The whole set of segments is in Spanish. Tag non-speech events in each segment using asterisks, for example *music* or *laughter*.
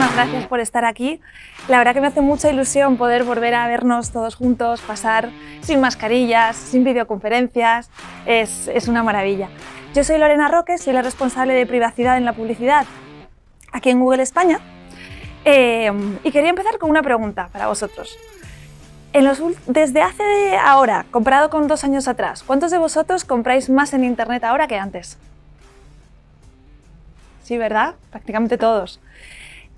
muchísimas gracias por estar aquí. La verdad que me hace mucha ilusión poder volver a vernos todos juntos, pasar sin mascarillas, sin videoconferencias. Es, es una maravilla. Yo soy Lorena Roque, soy la responsable de privacidad en la publicidad aquí en Google España. Eh, y quería empezar con una pregunta para vosotros. Desde hace ahora, comparado con dos años atrás, ¿cuántos de vosotros compráis más en Internet ahora que antes? Sí, ¿verdad? Prácticamente todos.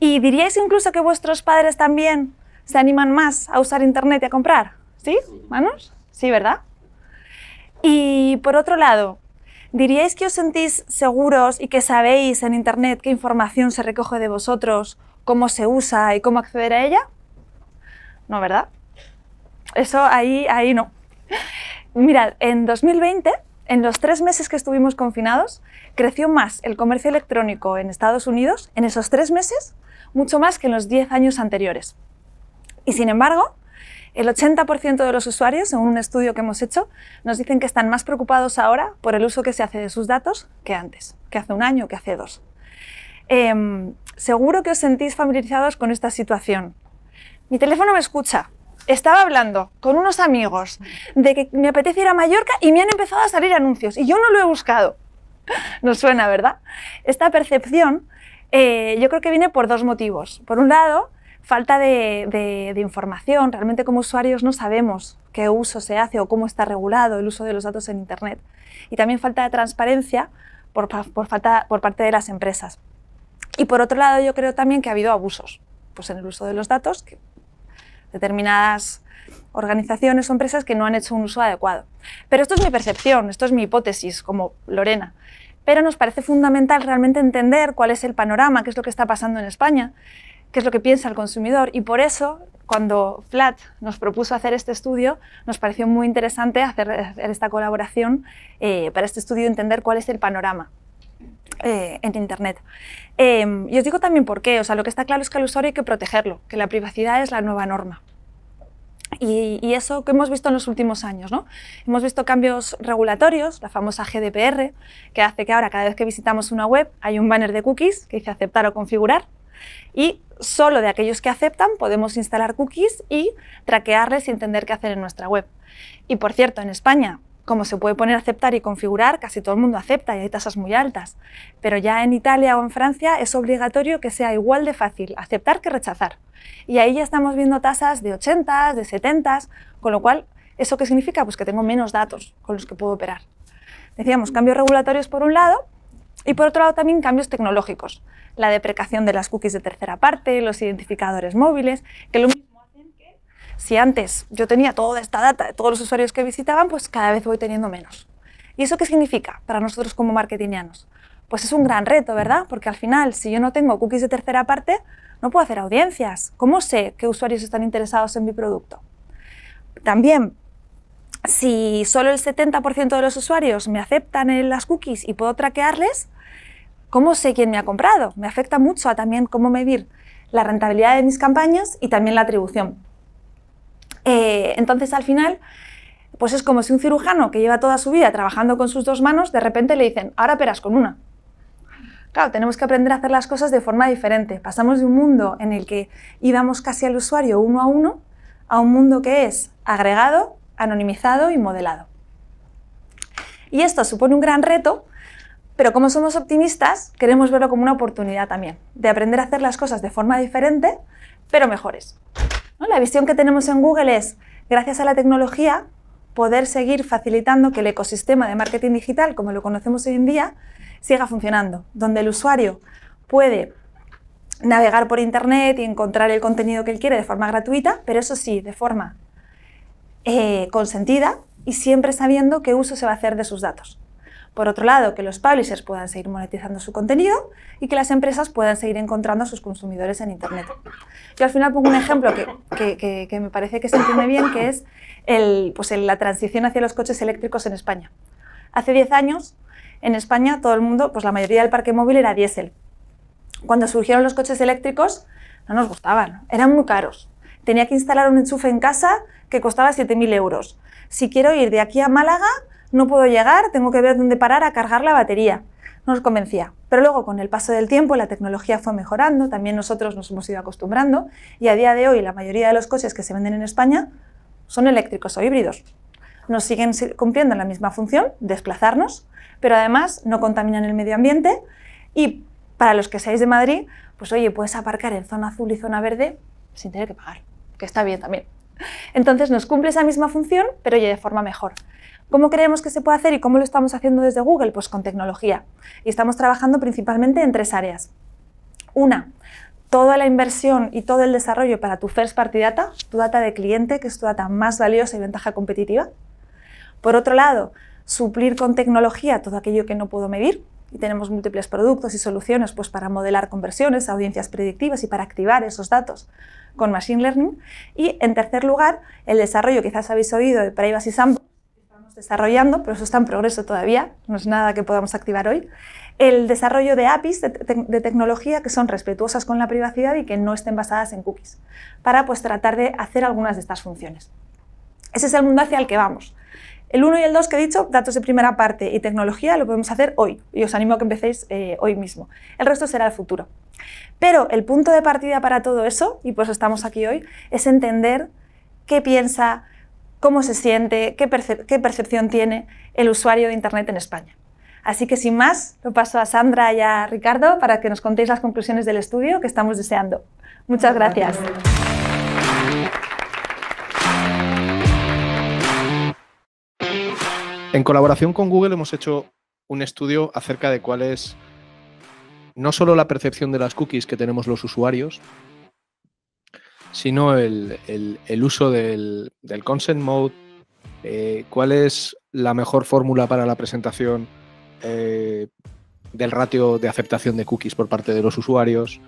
¿Y diríais incluso que vuestros padres también se animan más a usar Internet y a comprar? ¿Sí? ¿Manos? Sí, ¿verdad? Y por otro lado, ¿diríais que os sentís seguros y que sabéis en Internet qué información se recoge de vosotros, cómo se usa y cómo acceder a ella? No, ¿verdad? Eso ahí, ahí no. Mirad, en 2020, en los tres meses que estuvimos confinados, creció más el comercio electrónico en Estados Unidos en esos tres meses, mucho más que en los diez años anteriores. Y sin embargo, el 80% de los usuarios, según un estudio que hemos hecho, nos dicen que están más preocupados ahora por el uso que se hace de sus datos que antes, que hace un año, que hace dos. Em, seguro que os sentís familiarizados con esta situación. Mi teléfono me escucha, estaba hablando con unos amigos de que me apetece ir a Mallorca y me han empezado a salir anuncios y yo no lo he buscado. *laughs* Nos suena, ¿verdad? Esta percepción eh, yo creo que viene por dos motivos. Por un lado, falta de, información. Realmente como usuarios no sabemos qué uso se hace o cómo está regulado el uso de los datos en Internet. Y también falta de transparencia por, falta, por parte de las empresas. Y por otro lado, yo creo también que ha habido abusos pues en el uso de los datos, que determinadas organizaciones o empresas que no han hecho un uso adecuado. Pero esto es mi percepción, esto es mi hipótesis como Lorena. Pero nos parece fundamental realmente entender cuál es el panorama, qué es lo que está pasando en España, qué es lo que piensa el consumidor. Y por eso, cuando Flat nos propuso hacer este estudio, nos pareció muy interesante hacer, esta colaboración eh, para este estudio, entender cuál es el panorama. Eh, en Internet. Em, y os digo también por qué. O sea, lo que está claro es que al usuario hay que protegerlo, que la privacidad es la nueva norma. Y, eso que hemos visto en los últimos años. ¿no? Hemos visto cambios regulatorios, la famosa GDPR, que hace que ahora cada vez que visitamos una web hay un banner de cookies que dice aceptar o configurar. Y solo de aquellos que aceptan podemos instalar cookies y traquearles y entender qué hacer en nuestra web. Y por cierto, en España como se puede poner aceptar y configurar, casi todo el mundo acepta y hay tasas muy altas. Pero ya en Italia o en Francia es obligatorio que sea igual de fácil aceptar que rechazar. Y ahí ya estamos viendo tasas de 80, de 70, con lo cual, ¿eso qué significa? Pues que tengo menos datos con los que puedo operar. Decíamos, cambios regulatorios por un lado y por otro lado también cambios tecnológicos. La deprecación de las cookies de tercera parte, los identificadores móviles, que lo si antes yo tenía toda esta data de todos los usuarios que visitaban, pues cada vez voy teniendo menos. ¿Y eso qué significa para nosotros como marketingianos? Pues es un gran reto, ¿verdad? Porque al final, si yo no tengo cookies de tercera parte, no puedo hacer audiencias. ¿Cómo sé qué usuarios están interesados en mi producto? También, si solo el 70% de los usuarios me aceptan en las cookies y puedo traquearles, ¿cómo sé quién me ha comprado? Me afecta mucho a también cómo medir la rentabilidad de mis campañas y también la atribución. Eh, entonces, al final, pues es como si un cirujano que lleva toda su vida trabajando con sus dos manos, de repente le dicen, ahora operas con una. Claro, tenemos que aprender a hacer las cosas de forma diferente. Pasamos de un mundo en el que íbamos casi al usuario uno a uno a un mundo que es agregado, anonimizado y modelado. Y esto supone un gran reto, pero como somos optimistas, queremos verlo como una oportunidad también, de aprender a hacer las cosas de forma diferente, pero mejores. La visión que tenemos en Google es, gracias a la tecnología, poder seguir facilitando que el ecosistema de marketing digital, como lo conocemos hoy en día, siga funcionando, donde el usuario puede navegar por Internet y encontrar el contenido que él quiere de forma gratuita, pero eso sí, de forma eh, consentida y siempre sabiendo qué uso se va a hacer de sus datos. Por otro lado, que los publishers puedan seguir monetizando su contenido y que las empresas puedan seguir encontrando a sus consumidores en Internet. Yo al final pongo un ejemplo que, me parece que se entiende bien, que es pues la transición hacia los coches eléctricos en España. Hace 10 años, en España, todo el mundo, pues la mayoría del parque móvil era diésel. Cuando surgieron los coches eléctricos, no nos gustaban, eran muy caros. Tenía que instalar un enchufe en casa que costaba 7.000 euros. Si quiero ir de aquí a Málaga, no puedo llegar, tengo que ver dónde parar a cargar la batería. no nos convencía. Pero luego, con el paso del tiempo, la tecnología fue mejorando, también nosotros nos hemos ido acostumbrando y a día de hoy la mayoría de los coches que se venden en España son eléctricos o híbridos. Nos siguen cumpliendo la misma función, desplazarnos, pero además no contaminan el medio ambiente y para los que seáis de Madrid, pues oye, puedes aparcar en zona azul y zona verde sin tener que pagar, que está bien también. Entonces nos cumple esa misma función, pero oye, de forma mejor. ¿Cómo creemos que se puede hacer y cómo lo estamos haciendo desde Google? Pues con tecnología. Y estamos trabajando principalmente en tres áreas. Una, toda la inversión y todo el desarrollo para tu first party data, tu data de cliente, que es tu data más valiosa y ventaja competitiva. Por otro lado, suplir con tecnología todo aquello que no puedo medir, y tenemos múltiples productos y soluciones pues, para modelar conversiones, audiencias predictivas y para activar esos datos con Machine Learning. Y en tercer lugar, el desarrollo, quizás habéis oído, de Privacy Sandbox, desarrollando, pero eso está en progreso todavía, no es nada que podamos activar hoy, el desarrollo de APIs de, tecnología que son respetuosas con la privacidad y que no estén basadas en cookies, para pues tratar de hacer algunas de estas funciones. Ese es el mundo hacia el que vamos. El 1 y el 2 que he dicho, datos de primera parte y tecnología, lo podemos hacer hoy y os animo a que empecéis eh, hoy mismo. El resto será el futuro. Pero el punto de partida para todo eso, y pues estamos aquí hoy, es entender qué piensa, cómo se siente, qué, percepción tiene el usuario de Internet en España. Así que sin más, lo paso a Sandra y a Ricardo para que nos contéis las conclusiones del estudio que estamos deseando. Muchas gracias. En colaboración con Google hemos hecho un estudio acerca de cuál es no solo la percepción de las cookies que tenemos los usuarios, sino el, uso del, consent mode, eh, cuál es la mejor fórmula para la presentación eh, del ratio de aceptación de cookies por parte de los usuarios,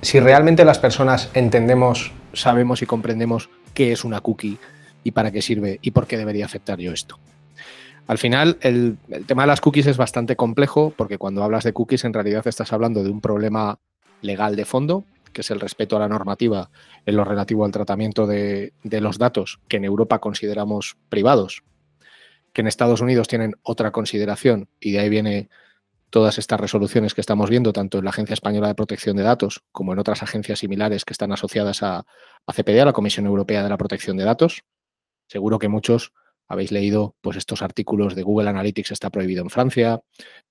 si realmente las personas entendemos, sabemos y comprendemos qué es una cookie y para qué sirve y por qué debería aceptar yo esto. Al final, el, tema de las cookies es bastante complejo porque cuando hablas de cookies en realidad estás hablando de un problema legal de fondo que es el respeto a la normativa en lo relativo al tratamiento de, los datos que en Europa consideramos privados, que en Estados Unidos tienen otra consideración y de ahí viene todas estas resoluciones que estamos viendo, tanto en la Agencia Española de Protección de Datos como en otras agencias similares que están asociadas a, a CPD, a la Comisión Europea de la Protección de Datos. Seguro que muchos habéis leído pues, estos artículos de Google Analytics está prohibido en Francia,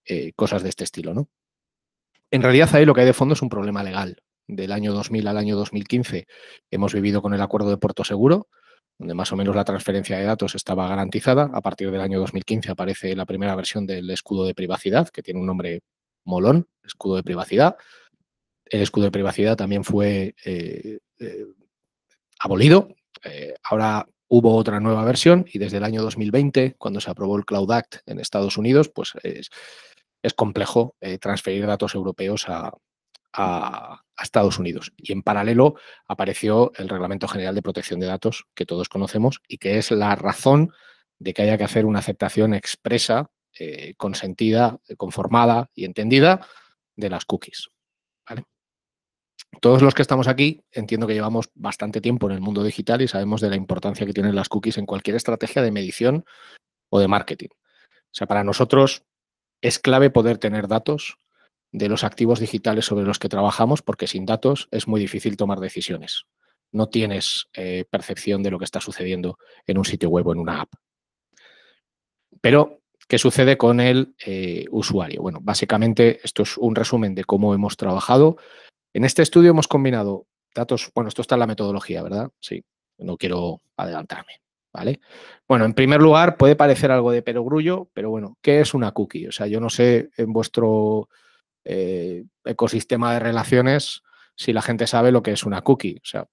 eh, cosas de este estilo, ¿no? En realidad ahí lo que hay de fondo es un problema legal del año 2000 al año 2015 hemos vivido con el acuerdo de Puerto Seguro, donde más o menos la transferencia de datos estaba garantizada. A partir del año 2015 aparece la primera versión del escudo de privacidad, que tiene un nombre molón, escudo de privacidad. El escudo de privacidad también fue eh, eh, abolido. Ahora hubo otra nueva versión y desde el año 2020, cuando se aprobó el Cloud Act en Estados Unidos, pues es, complejo transferir datos europeos a, a, Estados Unidos. Y en paralelo apareció el Reglamento General de Protección de Datos, que todos conocemos, y que es la razón de que haya que hacer una aceptación expresa, eh, consentida, conformada y entendida de las cookies. Todos los que estamos aquí entiendo que llevamos bastante tiempo en el mundo digital y sabemos de la importancia que tienen las cookies en cualquier estrategia de medición o de marketing. O sea, para nosotros es clave poder tener datos de los activos digitales sobre los que trabajamos, porque sin datos es muy difícil tomar decisiones. No tienes eh, percepción de lo que está sucediendo en un sitio web o en una app. Pero, ¿qué sucede con el eh, usuario? Bueno, básicamente esto es un resumen de cómo hemos trabajado. En este estudio hemos combinado datos, bueno, esto está en la metodología, ¿verdad? Sí, no quiero adelantarme. ¿Vale? Bueno, en primer lugar, puede parecer algo de perogrullo, pero bueno, ¿qué es una cookie? O sea, yo no sé en vuestro eh, ecosistema de relaciones si la gente sabe lo que es una cookie. O sea,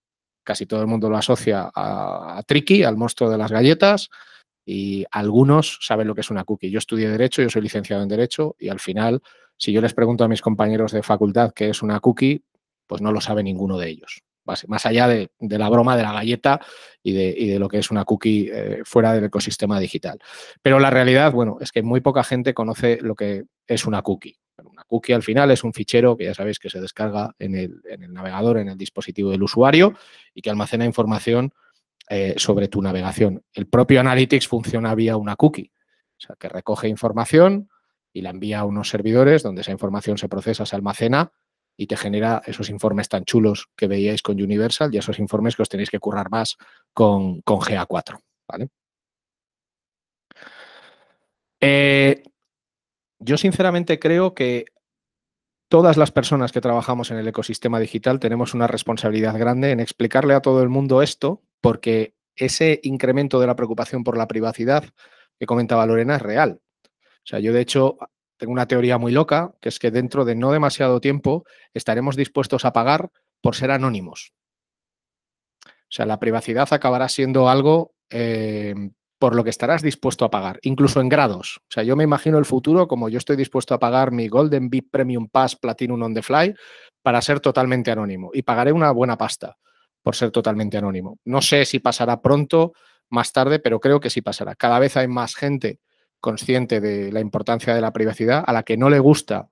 casi todo el mundo lo asocia a, a Tricky, al monstruo de las galletas, y algunos saben lo que es una cookie. Yo estudié Derecho, yo soy licenciado en Derecho, y al final, si yo les pregunto a mis compañeros de facultad qué es una cookie, pues no lo sabe ninguno de ellos. Más allá de, la broma de la galleta y de, lo que es una cookie eh, fuera del ecosistema digital. Pero la realidad, bueno, es que muy poca gente conoce lo que es una cookie. Una cookie al final es un fichero que ya sabéis que se descarga en el, navegador, en el dispositivo del usuario y que almacena información eh, sobre tu navegación. El propio Analytics funciona vía una cookie, o sea, que recoge información y la envía a unos servidores donde esa información se procesa, se almacena y te genera esos informes tan chulos que veíais con Universal y esos informes que os tenéis que currar más con, con GA4. ¿vale? Eh, yo sinceramente creo que todas las personas que trabajamos en el ecosistema digital tenemos una responsabilidad grande en explicarle a todo el mundo esto, porque ese incremento de la preocupación por la privacidad que comentaba Lorena es real. O sea, yo de hecho tengo una teoría muy loca, que es que dentro de no demasiado tiempo estaremos dispuestos a pagar por ser anónimos. O sea, la privacidad acabará siendo algo eh, por lo que estarás dispuesto a pagar, incluso en grados. O sea, yo me imagino el futuro como yo estoy dispuesto a pagar mi Golden VIP Premium Pass Platinum on the Fly para ser totalmente anónimo y pagaré una buena pasta por ser totalmente anónimo. No sé si pasará pronto, más tarde, pero creo que sí pasará. Cada vez hay más gente consciente de la importancia de la privacidad, a la que no le gusta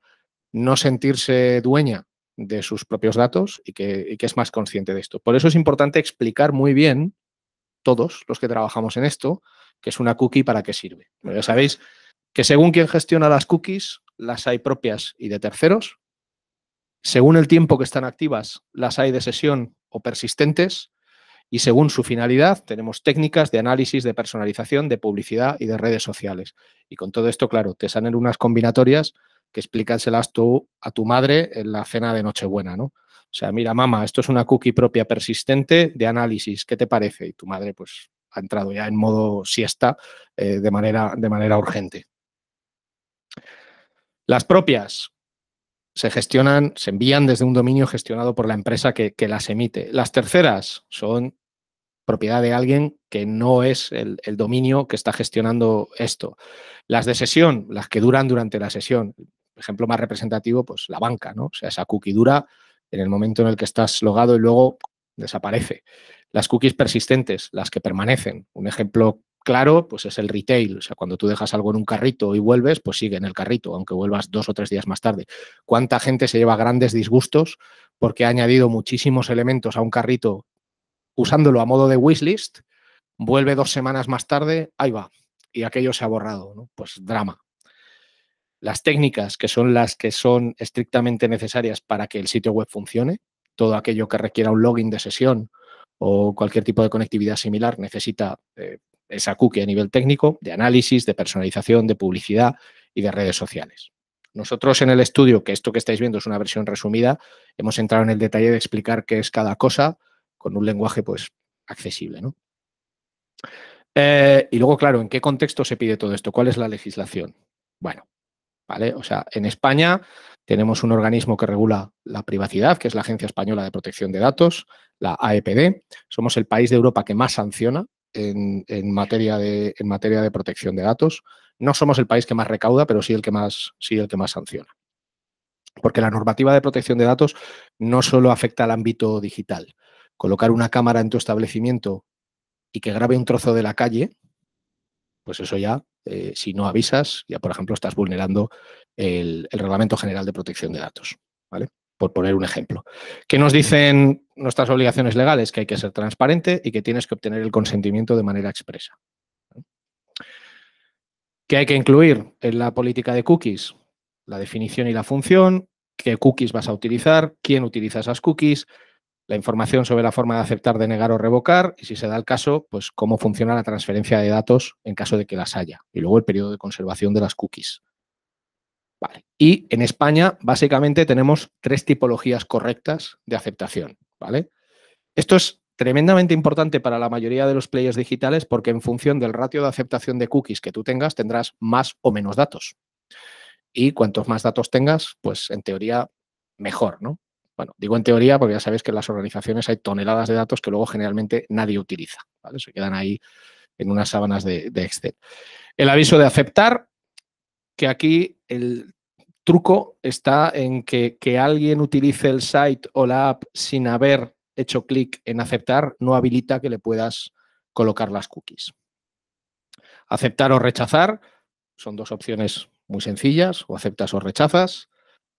no sentirse dueña de sus propios datos y que, es más consciente de esto. Por eso es importante explicar muy bien, todos los que trabajamos en esto, que es una cookie, para qué sirve. ya sabéis que según quien gestiona las cookies, las hay propias y de terceros. Según el tiempo que están activas, las hay de sesión o persistentes. Y según su finalidad, tenemos técnicas de análisis, de personalización, de publicidad y de redes sociales. Y con todo esto, claro, te salen unas combinatorias que explícaselas tú a tu madre en la cena de Nochebuena, ¿no? O sea, mira, mamá, esto es una cookie propia persistente de análisis, ¿qué te parece? Y tu madre, pues, ha entrado ya en modo siesta eh, de, manera, de manera urgente. Las propias se gestionan, se envían desde un dominio gestionado por la empresa que, las emite. Las terceras son propiedad de alguien que no es el, dominio que está gestionando esto. Las de sesión, las que duran durante la sesión. Ejemplo más representativo, pues la banca, ¿no? O sea, esa cookie dura en el momento en el que estás logado y luego desaparece. Las cookies persistentes, las que permanecen. Un ejemplo claro, pues es el retail. O sea, cuando tú dejas algo en un carrito y vuelves, pues sigue en el carrito, aunque vuelvas dos o tres días más tarde. ¿Cuánta gente se lleva grandes disgustos porque ha añadido muchísimos elementos a un carrito usándolo a modo de wishlist? Vuelve dos semanas más tarde, ahí va, y aquello se ha borrado, ¿no? Pues drama. Las técnicas, que son las que son estrictamente necesarias para que el sitio web funcione, todo aquello que requiera un login de sesión o cualquier tipo de conectividad similar necesita eh, esa cookie a nivel técnico, de análisis, de personalización, de publicidad y de redes sociales. Nosotros en el estudio, que esto que estáis viendo es una versión resumida, hemos entrado en el detalle de explicar qué es cada cosa con un lenguaje pues accesible. ¿no? Eh, y luego, claro, ¿en qué contexto se pide todo esto? ¿Cuál es la legislación? Bueno, ¿vale? O sea, en España tenemos un organismo que regula la privacidad, que es la Agencia Española de Protección de Datos, la AEPD. Somos el país de Europa que más sanciona en, materia de, en materia de protección de datos. No somos el país que más recauda, pero sí el que más, sí el que más sanciona. Porque la normativa de protección de datos no solo afecta al ámbito digital. Colocar una cámara en tu establecimiento y que grabe un trozo de la calle, pues eso ya, eh, si no avisas, ya por ejemplo estás vulnerando el, el Reglamento General de Protección de Datos. ¿vale? por poner un ejemplo. ¿Qué nos dicen nuestras obligaciones legales? Que hay que ser transparente y que tienes que obtener el consentimiento de manera expresa. ¿Qué hay que incluir en la política de cookies? La definición y la función, qué cookies vas a utilizar, quién utiliza esas cookies, la información sobre la forma de aceptar, denegar o revocar y si se da el caso, pues cómo funciona la transferencia de datos en caso de que las haya. Y luego el periodo de conservación de las cookies. Y en España, básicamente, tenemos tres tipologías correctas de aceptación. ¿vale? Esto es tremendamente importante para la mayoría de los players digitales porque en función del ratio de aceptación de cookies que tú tengas, tendrás más o menos datos. Y cuantos más datos tengas, pues en teoría mejor, ¿no? Bueno, digo en teoría porque ya sabéis que en las organizaciones hay toneladas de datos que luego generalmente nadie utiliza. Se quedan ahí en unas sábanas de, de Excel. El aviso de aceptar, que aquí el truco está en que, que alguien utilice el site o la app sin haber hecho clic en aceptar no habilita que le puedas colocar las cookies. Aceptar o rechazar son dos opciones muy sencillas, o aceptas o rechazas,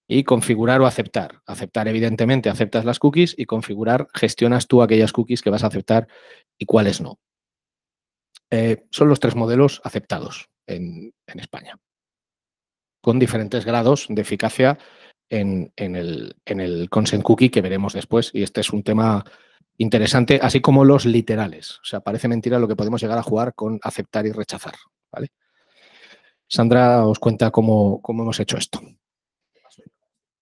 y configurar o aceptar. Aceptar, evidentemente, aceptas las cookies y configurar, gestionas tú aquellas cookies que vas a aceptar y cuáles no. Eh, son los tres modelos aceptados en España. con diferentes grados de eficacia en, el, en el consent cookie que veremos después. Y este es un tema interesante, así como los literales. O sea, parece mentira lo que podemos llegar a jugar con aceptar y rechazar. Sandra os cuenta cómo, hemos hecho esto.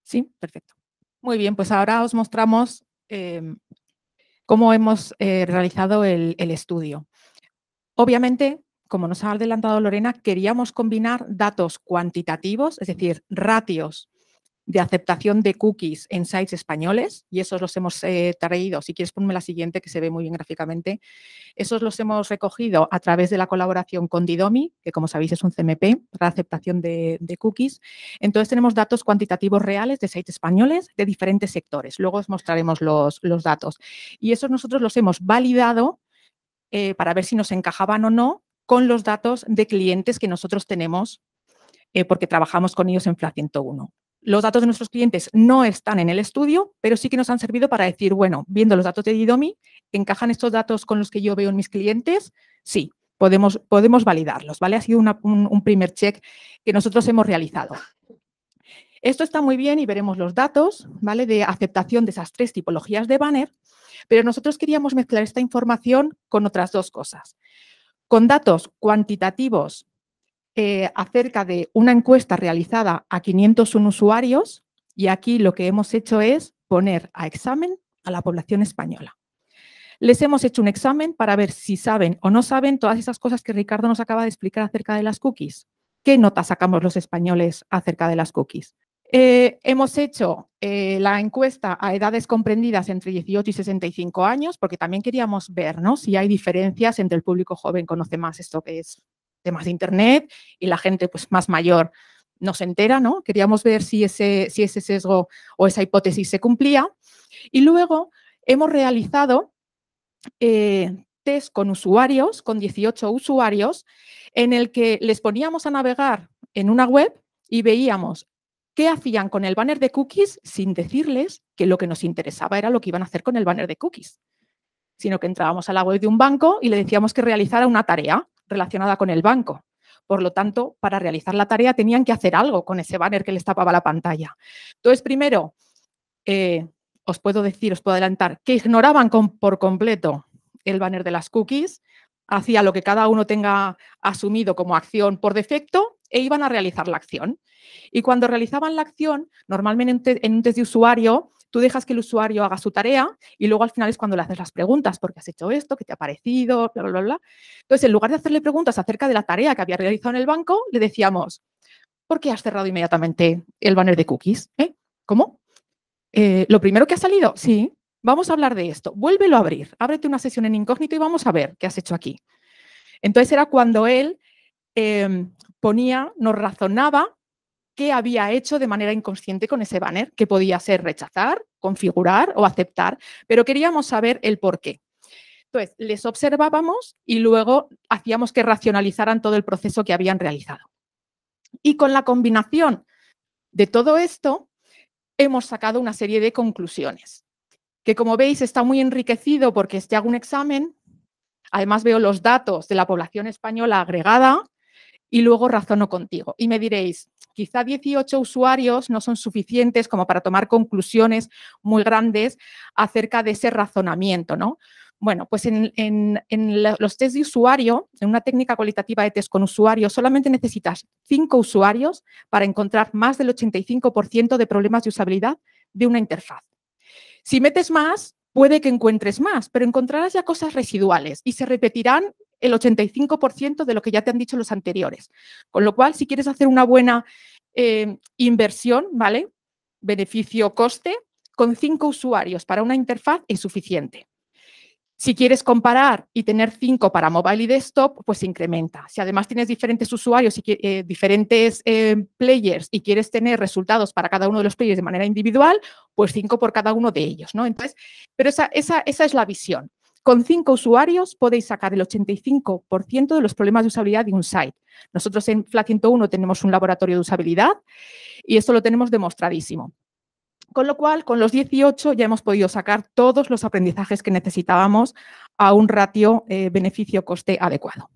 Sí, perfecto. Muy bien, pues ahora os mostramos em, cómo hemos eh, realizado el, el estudio. Obviamente, como nos ha adelantado Lorena, queríamos combinar datos cuantitativos, es decir, ratios de aceptación de cookies en sites españoles, y esos los hemos eh, traído, si quieres ponme la siguiente que se ve muy bien gráficamente, esos los hemos recogido a través de la colaboración con Didomi, que como sabéis es un CMP para aceptación de, cookies. Entonces tenemos datos cuantitativos reales de sites españoles de diferentes sectores. Luego os mostraremos los, los datos. Y esos nosotros los hemos validado eh, para ver si nos encajaban o no con los datos de clientes que nosotros tenemos eh, porque trabajamos con ellos en FLA 101. Los datos de nuestros clientes no están en el estudio, pero sí que nos han servido para decir, bueno, viendo los datos de Didomi, ¿encajan estos datos con los que yo veo en mis clientes? Sí, podemos, podemos validarlos, ¿vale? Ha sido un, primer check que nosotros hemos realizado. Esto está muy bien y veremos los datos, ¿vale? De aceptación de esas tres tipologías de banner, pero nosotros queríamos mezclar esta información con otras dos cosas. Con datos cuantitativos eh, acerca de una encuesta realizada a 501 usuarios y aquí lo que hemos hecho es poner a examen a la población española. Les hemos hecho un examen para ver si saben o no saben todas esas cosas que Ricardo nos acaba de explicar acerca de las cookies. ¿Qué nota sacamos los españoles acerca de las cookies? Eh, hemos hecho eh, la encuesta a edades comprendidas entre 18 y 65 años, porque también queríamos ver ¿no? si hay diferencias entre el público joven conoce más esto que es temas de Internet y la gente pues, más mayor no se entera, ¿no? Queríamos ver si ese, si ese sesgo o esa hipótesis se cumplía. Y luego hemos realizado eh, test con usuarios, con 18 usuarios, en el que les poníamos a navegar en una web y veíamos qué hacían con el banner de cookies sin decirles que lo que nos interesaba era lo que iban a hacer con el banner de cookies, sino que entrábamos a la web de un banco y le decíamos que realizara una tarea relacionada con el banco. Por lo tanto, para realizar la tarea tenían que hacer algo con ese banner que les tapaba la pantalla. Entonces, primero, eh, os puedo decir, os puedo adelantar, que ignoraban por completo el banner de las cookies, hacía lo que cada uno tenga asumido como acción por defecto e iban a realizar la acción. Y cuando realizaban la acción, normalmente en un test de usuario Tú dejas que el usuario haga su tarea y luego al final es cuando le haces las preguntas, porque has hecho esto, qué te ha parecido, bla, bla, bla, Entonces, en lugar de hacerle preguntas acerca de la tarea que había realizado en el banco, le decíamos, ¿por qué has cerrado inmediatamente el banner de cookies? ¿Eh? ¿Cómo? Eh, ¿Lo primero que ha salido? Sí. Vamos a hablar de esto. Vuélvelo a abrir. Ábrete una sesión en incógnito y vamos a ver qué has hecho aquí. Entonces era cuando él em, ponía, nos razonaba qué había hecho de manera inconsciente con ese banner, que podía ser rechazar, configurar o aceptar, pero queríamos saber el por qué. Entonces, les observábamos y luego hacíamos que racionalizaran todo el proceso que habían realizado. Y con la combinación de todo esto, hemos sacado una serie de conclusiones, que como veis está muy enriquecido porque si hago un examen, además veo los datos de la población española agregada y luego razono contigo. Y me diréis, quizá 18 usuarios no son suficientes como para tomar conclusiones muy grandes acerca de ese razonamiento, ¿no? Bueno, pues en, los test de usuario, en una técnica cualitativa de test con usuarios, solamente necesitas 5 usuarios para encontrar más del 85% de problemas de usabilidad de una interfaz. Si metes más, puede que encuentres más, pero encontrarás ya cosas residuales y se repetirán el 85% de lo que ya te han dicho los anteriores. Con lo cual, si quieres hacer una buena eh, inversión, ¿vale? Beneficio-coste, con cinco usuarios para una interfaz es suficiente. Si quieres comparar y tener cinco para mobile y desktop, pues incrementa. Si además tienes diferentes usuarios y eh, diferentes eh, players y quieres tener resultados para cada uno de los players de manera individual, pues cinco por cada uno de ellos, ¿no? Entonces, pero esa, esa, esa es la visión. Con cinco usuarios podéis sacar el 85% de los problemas de usabilidad de un site. Nosotros en FLA 101 tenemos un laboratorio de usabilidad y esto lo tenemos demostradísimo. Con lo cual, con los 18 ya hemos podido sacar todos los aprendizajes que necesitábamos a un ratio eh, beneficio-coste adecuado.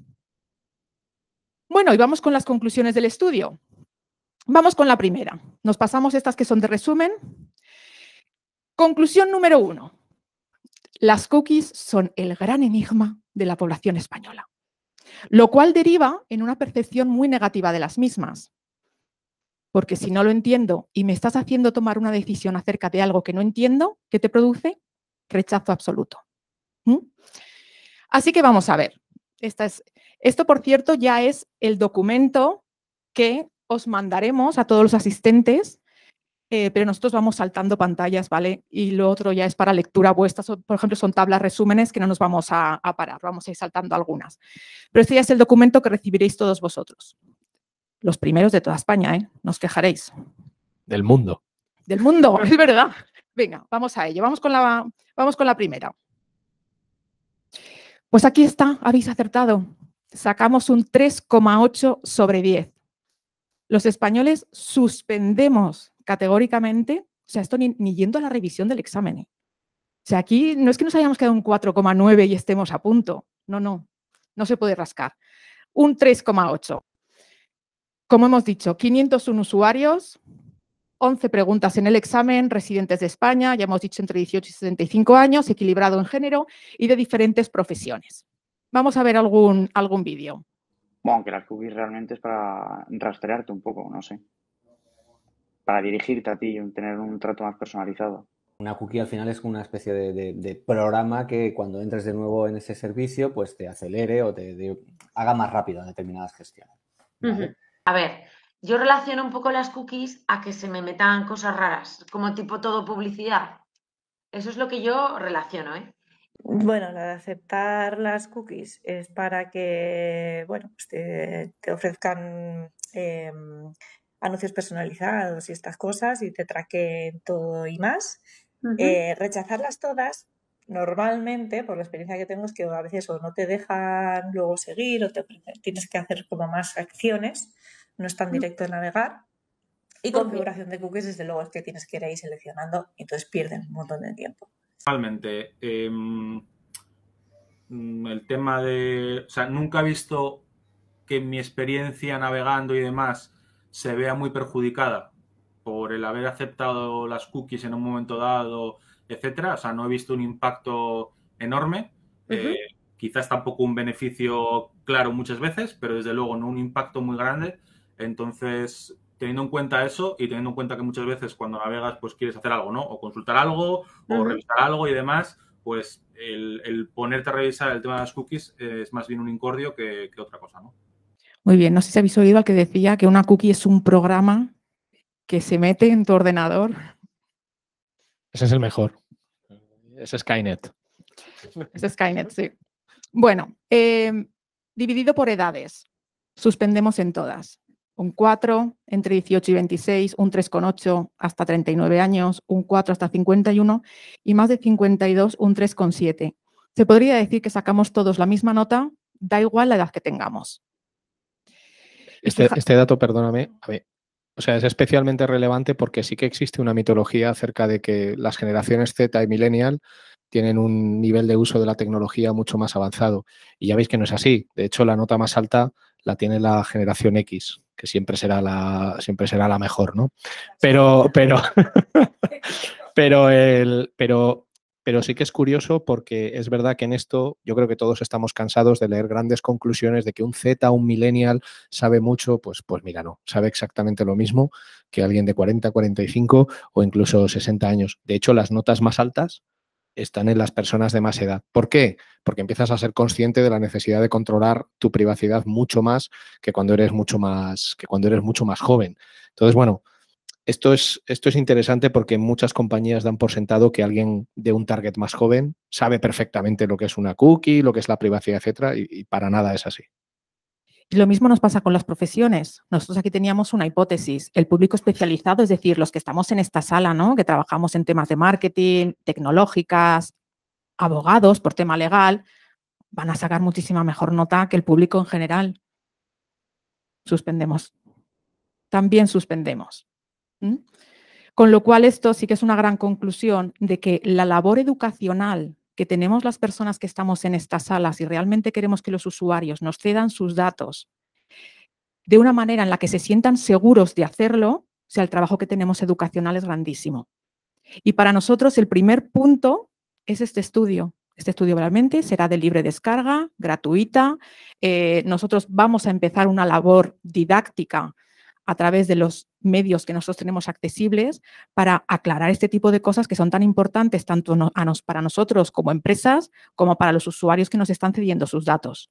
Bueno, y vamos con las conclusiones del estudio. Vamos con la primera. Nos pasamos estas que son de resumen. Conclusión número uno. Las cookies son el gran enigma de la población española, lo cual deriva en una percepción muy negativa de las mismas. Porque si no lo entiendo y me estás haciendo tomar una decisión acerca de algo que no entiendo, ¿qué te produce? Rechazo absoluto. Así que vamos a ver. esto, por cierto, ya es el documento que os mandaremos a todos los asistentes, eh, pero nosotros vamos saltando pantallas, ¿vale? Y lo otro ya es para lectura vuestra, por ejemplo, son tablas resúmenes que no nos vamos a, parar, vamos a ir saltando algunas. Pero este ya es el documento que recibiréis todos vosotros. Los primeros de toda España, ¿eh? No os quejaréis. Del mundo. Del mundo, *laughs* es verdad. Venga, vamos a ello. Vamos con la, vamos con la primera. Pues aquí está, habéis acertado. Sacamos un 3,8 sobre 10 los españoles suspendemos categóricamente, o sea, esto ni, yendo a la revisión del examen. ¿eh? O sea, aquí no es que nos hayamos quedado un 4,9 y estemos a punto. No, no, no se puede rascar. Un 3,8. Como hemos dicho, 501 usuarios, 11 preguntas en el examen, residentes de España, ya hemos dicho entre 18 y 75 años, equilibrado en género y de diferentes profesiones. Vamos a ver algún, algún vídeo. Bueno, que las cookies realmente es para rastrearte un poco, no sé. Para dirigirte a ti y tener un trato más personalizado. Una cookie al final es una especie de, programa que cuando entres de nuevo en ese servicio, pues te acelere o te, haga más rápido determinadas gestiones. A ver, yo relaciono un poco las cookies a que se me metan cosas raras, como tipo todo publicidad. Eso es lo que yo relaciono, ¿eh? Bueno, la de aceptar las cookies es para que, bueno, pues te, ofrezcan em, anuncios personalizados y estas cosas y te traquen todo y más. Eh, rechazarlas todas, normalmente, por la experiencia que tengo, es que a veces o no te dejan luego seguir o te, tienes que hacer como más acciones, no es tan directo el navegar. Y configuración de cookies, desde luego, es que tienes que ir ahí seleccionando y entonces pierden un montón de tiempo. Totalmente. Em, mm, el tema de. O sea, nunca he visto que mi experiencia navegando y demás se vea muy perjudicada por el haber aceptado las cookies en un momento dado, etcétera. O sea, no he visto un impacto enorme. Eh, quizás tampoco un beneficio claro muchas veces, pero desde luego no un impacto muy grande. Entonces, teniendo en cuenta eso y teniendo en cuenta que muchas veces cuando navegas pues quieres hacer algo, ¿no? O consultar algo o revisar algo y demás, pues el, ponerte a revisar el tema de las cookies es más bien un incordio que, otra cosa, ¿no? Muy bien, no sé si habéis oído al que decía que una cookie es un programa que se mete en tu ordenador. Ese es el mejor. Es Skynet. Es Skynet, sí. Bueno, eh, dividido por edades. Suspendemos en todas un 4 entre 18 y 26, un 3,8 hasta 39 años, un 4 hasta 51 y más de 52, un 3,7. Se podría decir que sacamos todos la misma nota, da igual la edad que tengamos. Este, este dato, perdóname, o sea, es especialmente relevante porque sí que existe una mitología acerca de que las generaciones Z y millennial tienen un nivel de uso de la tecnología mucho más avanzado. Y ya veis que no es así. De hecho, la nota más alta la tiene la generación X, que siempre será la, siempre será la mejor, ¿no? Pero, pero, *laughs* pero, el, pero, pero sí que es curioso porque es verdad que en esto yo creo que todos estamos cansados de leer grandes conclusiones de que un Z, un millennial, sabe mucho, pues, pues mira, no, sabe exactamente lo mismo que alguien de 40, 45 o incluso 60 años. De hecho, las notas más altas están en las personas de más edad. ¿Por qué? Porque empiezas a ser consciente de la necesidad de controlar tu privacidad mucho más que cuando eres mucho más, que cuando eres mucho más joven. Entonces, bueno, esto es, esto es interesante porque muchas compañías dan por sentado que alguien de un target más joven sabe perfectamente lo que es una cookie, lo que es la privacidad, etcétera, y para nada es así. Y lo mismo nos pasa con las profesiones. Nosotros aquí teníamos una hipótesis. El público especializado, es decir, los que estamos en esta sala, ¿no? que trabajamos en temas de marketing, tecnológicas, abogados por tema legal, van a sacar muchísima mejor nota que el público en general. Suspendemos. También suspendemos. Con lo cual, esto sí que es una gran conclusión de que la labor educacional que tenemos las personas que estamos en estas salas y realmente queremos que los usuarios nos cedan sus datos de una manera en la que se sientan seguros de hacerlo, o sea, el trabajo que tenemos educacional es grandísimo. Y para nosotros el primer punto es este estudio. Este estudio realmente será de libre descarga, gratuita. Eh, nosotros vamos a empezar una labor didáctica a través de los medios que nosotros tenemos accesibles para aclarar este tipo de cosas que son tan importantes tanto para nosotros como empresas como para los usuarios que nos están cediendo sus datos.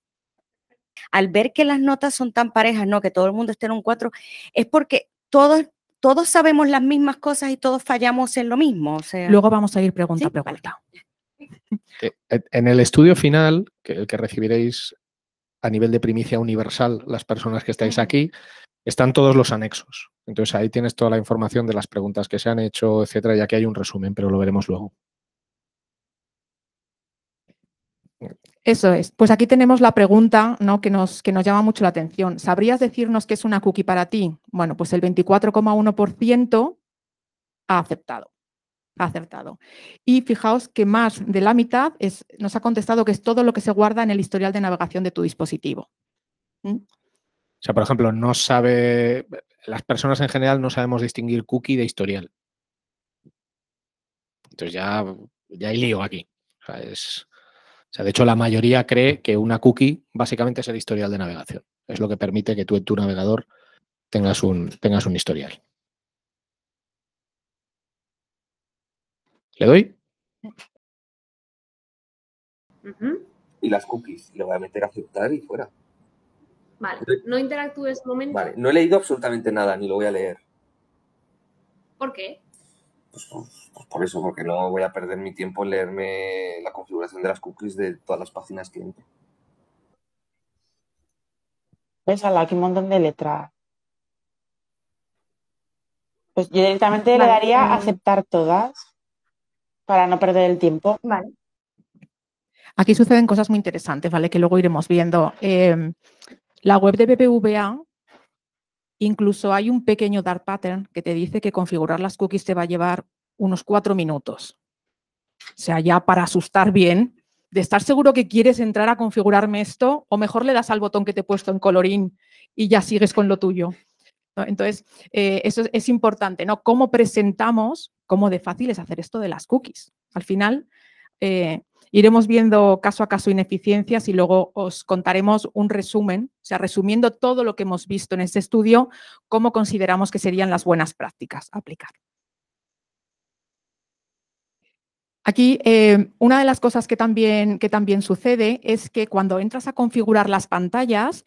Al ver que las notas son tan parejas, no que todo el mundo esté en un 4, es porque todos todos sabemos las mismas cosas y todos fallamos en lo mismo. Luego vamos a ir pregunta a pregunta. Eh, en el estudio final, que el que recibiréis a nivel de primicia universal las personas que estáis aquí, están todos los anexos. Entonces ahí tienes toda la información de las preguntas que se han hecho, etcétera, ya que hay un resumen, pero lo veremos luego. Eso es. Pues aquí tenemos la pregunta ¿no? que, nos, que nos llama mucho la atención. ¿Sabrías decirnos qué es una cookie para ti? Bueno, pues el 24,1% ha aceptado. Ha acertado. Y fijaos que más de la mitad es, nos ha contestado que es todo lo que se guarda en el historial de navegación de tu dispositivo. ¿Mm? O sea, por ejemplo, no sabe, las personas en general no sabemos distinguir cookie de historial. Entonces ya, ya hay lío aquí. O sea, es, o sea, de hecho, la mayoría cree que una cookie básicamente es el historial de navegación. Es lo que permite que tú en tu navegador tengas un, tengas un historial. ¿Le doy? Y las cookies, le voy a meter a aceptar y fuera. Vale, no interactúes un momento. Vale, no he leído absolutamente nada, ni lo voy a leer. ¿Por qué? Pues, pues, pues, por eso, porque no voy a perder mi tiempo en leerme la configuración de las cookies de todas las páginas que entro. Pues aquí un montón de letras. Pues yo directamente le daría a aceptar todas para no perder el tiempo. Vale. Aquí suceden cosas muy interesantes, ¿vale? Que luego iremos viendo. Em, la web de BBVA Incluso hay un pequeño dark pattern que te dice que configurar las cookies te va a llevar unos cuatro minutos. O sea, ya para asustar bien, de estar seguro que quieres entrar a configurarme esto, o mejor le das al botón que te he puesto en colorín y ya sigues con lo tuyo. Entonces, eh, eso es, importante, ¿no? Cómo presentamos, cómo de fácil es hacer esto de las cookies. Al final, eh, Iremos viendo caso a caso ineficiencias y luego os contaremos un resumen, o sea, resumiendo todo lo que hemos visto en este estudio, cómo consideramos que serían las buenas prácticas aplicar. Aquí, eh, una de las cosas que también, que también sucede es que cuando entras a configurar las pantallas,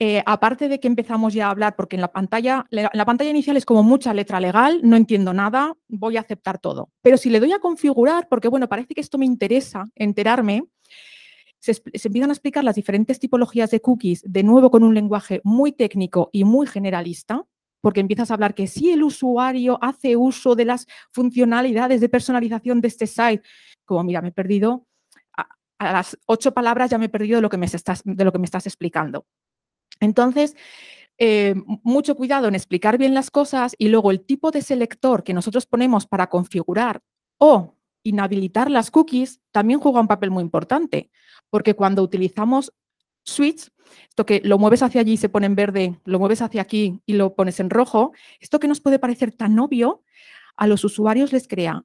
eh, aparte de que empezamos ya a hablar, porque en la, pantalla, la pantalla inicial es como mucha letra legal, no entiendo nada, voy a aceptar todo. Pero si le doy a configurar, porque bueno, parece que esto me interesa enterarme, se, empiezan a explicar las diferentes tipologías de cookies, de nuevo con un lenguaje muy técnico y muy generalista, porque empiezas a hablar que si el usuario hace uso de las funcionalidades de personalización de este site, como mira, me he perdido, a, las ocho palabras ya me he perdido de lo que me estás, de lo que me estás explicando. Entonces, eh, mucho cuidado en explicar bien las cosas y luego el tipo de selector que nosotros ponemos para configurar o inhabilitar las cookies también juega un papel muy importante, porque cuando utilizamos switch, esto que lo mueves hacia allí y se pone en verde, lo mueves hacia aquí y lo pones en rojo, esto que nos puede parecer tan obvio, a los usuarios les crea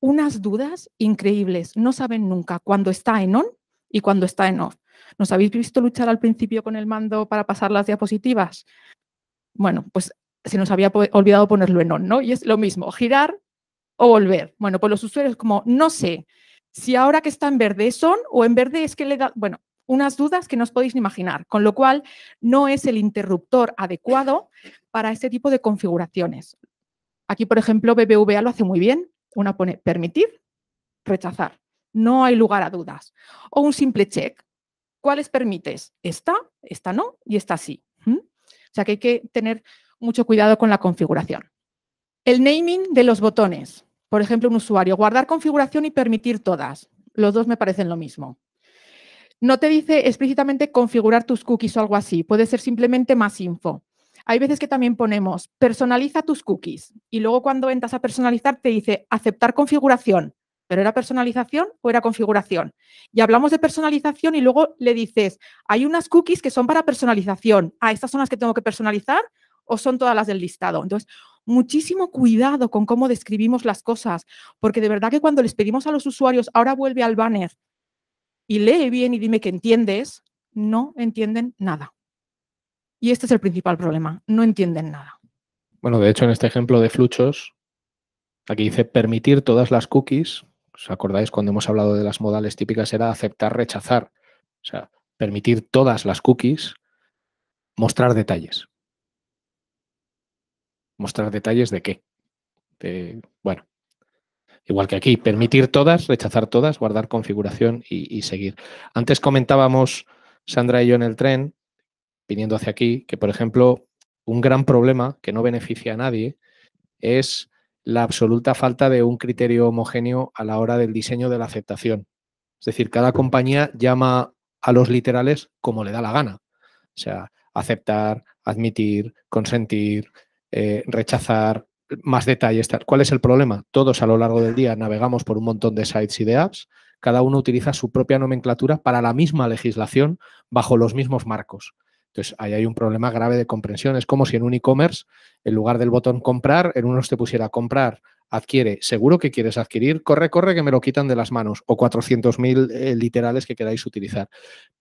unas dudas increíbles. No saben nunca cuándo está en on y cuándo está en off. ¿Nos habéis visto luchar al principio con el mando para pasar las diapositivas? Bueno, pues se nos había olvidado ponerlo en on, ¿no? Y es lo mismo, girar o volver. Bueno, pues los usuarios como, no sé si ahora que está en verde es on o en verde es que le da, bueno, unas dudas que no os podéis ni imaginar, con lo cual no es el interruptor adecuado para este tipo de configuraciones. Aquí, por ejemplo, BBVA lo hace muy bien. Una pone permitir, rechazar. No hay lugar a dudas. O un simple check. ¿Cuáles permites? Esta, esta no y esta sí. O sea que hay que tener mucho cuidado con la configuración. El naming de los botones. Por ejemplo, un usuario, guardar configuración y permitir todas. Los dos me parecen lo mismo. No te dice explícitamente configurar tus cookies o algo así. Puede ser simplemente más info. Hay veces que también ponemos personaliza tus cookies y luego cuando entras a personalizar te dice aceptar configuración. ¿Pero era personalización o era configuración? Y hablamos de personalización y luego le dices, hay unas cookies que son para personalización. Ah, ¿estas son las que tengo que personalizar o son todas las del listado? Entonces, muchísimo cuidado con cómo describimos las cosas, porque de verdad que cuando les pedimos a los usuarios, ahora vuelve al banner y lee bien y dime que entiendes, no entienden nada. Y este es el principal problema, no entienden nada. Bueno, de hecho, en este ejemplo de fluchos, aquí dice permitir todas las cookies. ¿Os acordáis cuando hemos hablado de las modales típicas? Era aceptar, rechazar. O sea, permitir todas las cookies, mostrar detalles. ¿Mostrar detalles de qué? bueno, igual que aquí, permitir todas, rechazar todas, guardar configuración y, y, seguir. Antes comentábamos, Sandra y yo en el tren, viniendo hacia aquí, que por ejemplo, un gran problema que no beneficia a nadie es la absoluta falta de un criterio homogéneo a la hora del diseño de la aceptación. Es decir, cada compañía llama a los literales como le da la gana. O sea, aceptar, admitir, consentir, eh, rechazar, más detalles. ¿Cuál es el problema? Todos a lo largo del día navegamos por un montón de sites y de apps. Cada uno utiliza su propia nomenclatura para la misma legislación bajo los mismos marcos. Entonces, ahí hay un problema grave de comprensión. Es como si en un e-commerce, en lugar del botón comprar, en unos te pusiera comprar, adquiere, seguro que quieres adquirir, corre, corre, que me lo quitan de las manos, o 400.000 eh, literales que queráis utilizar.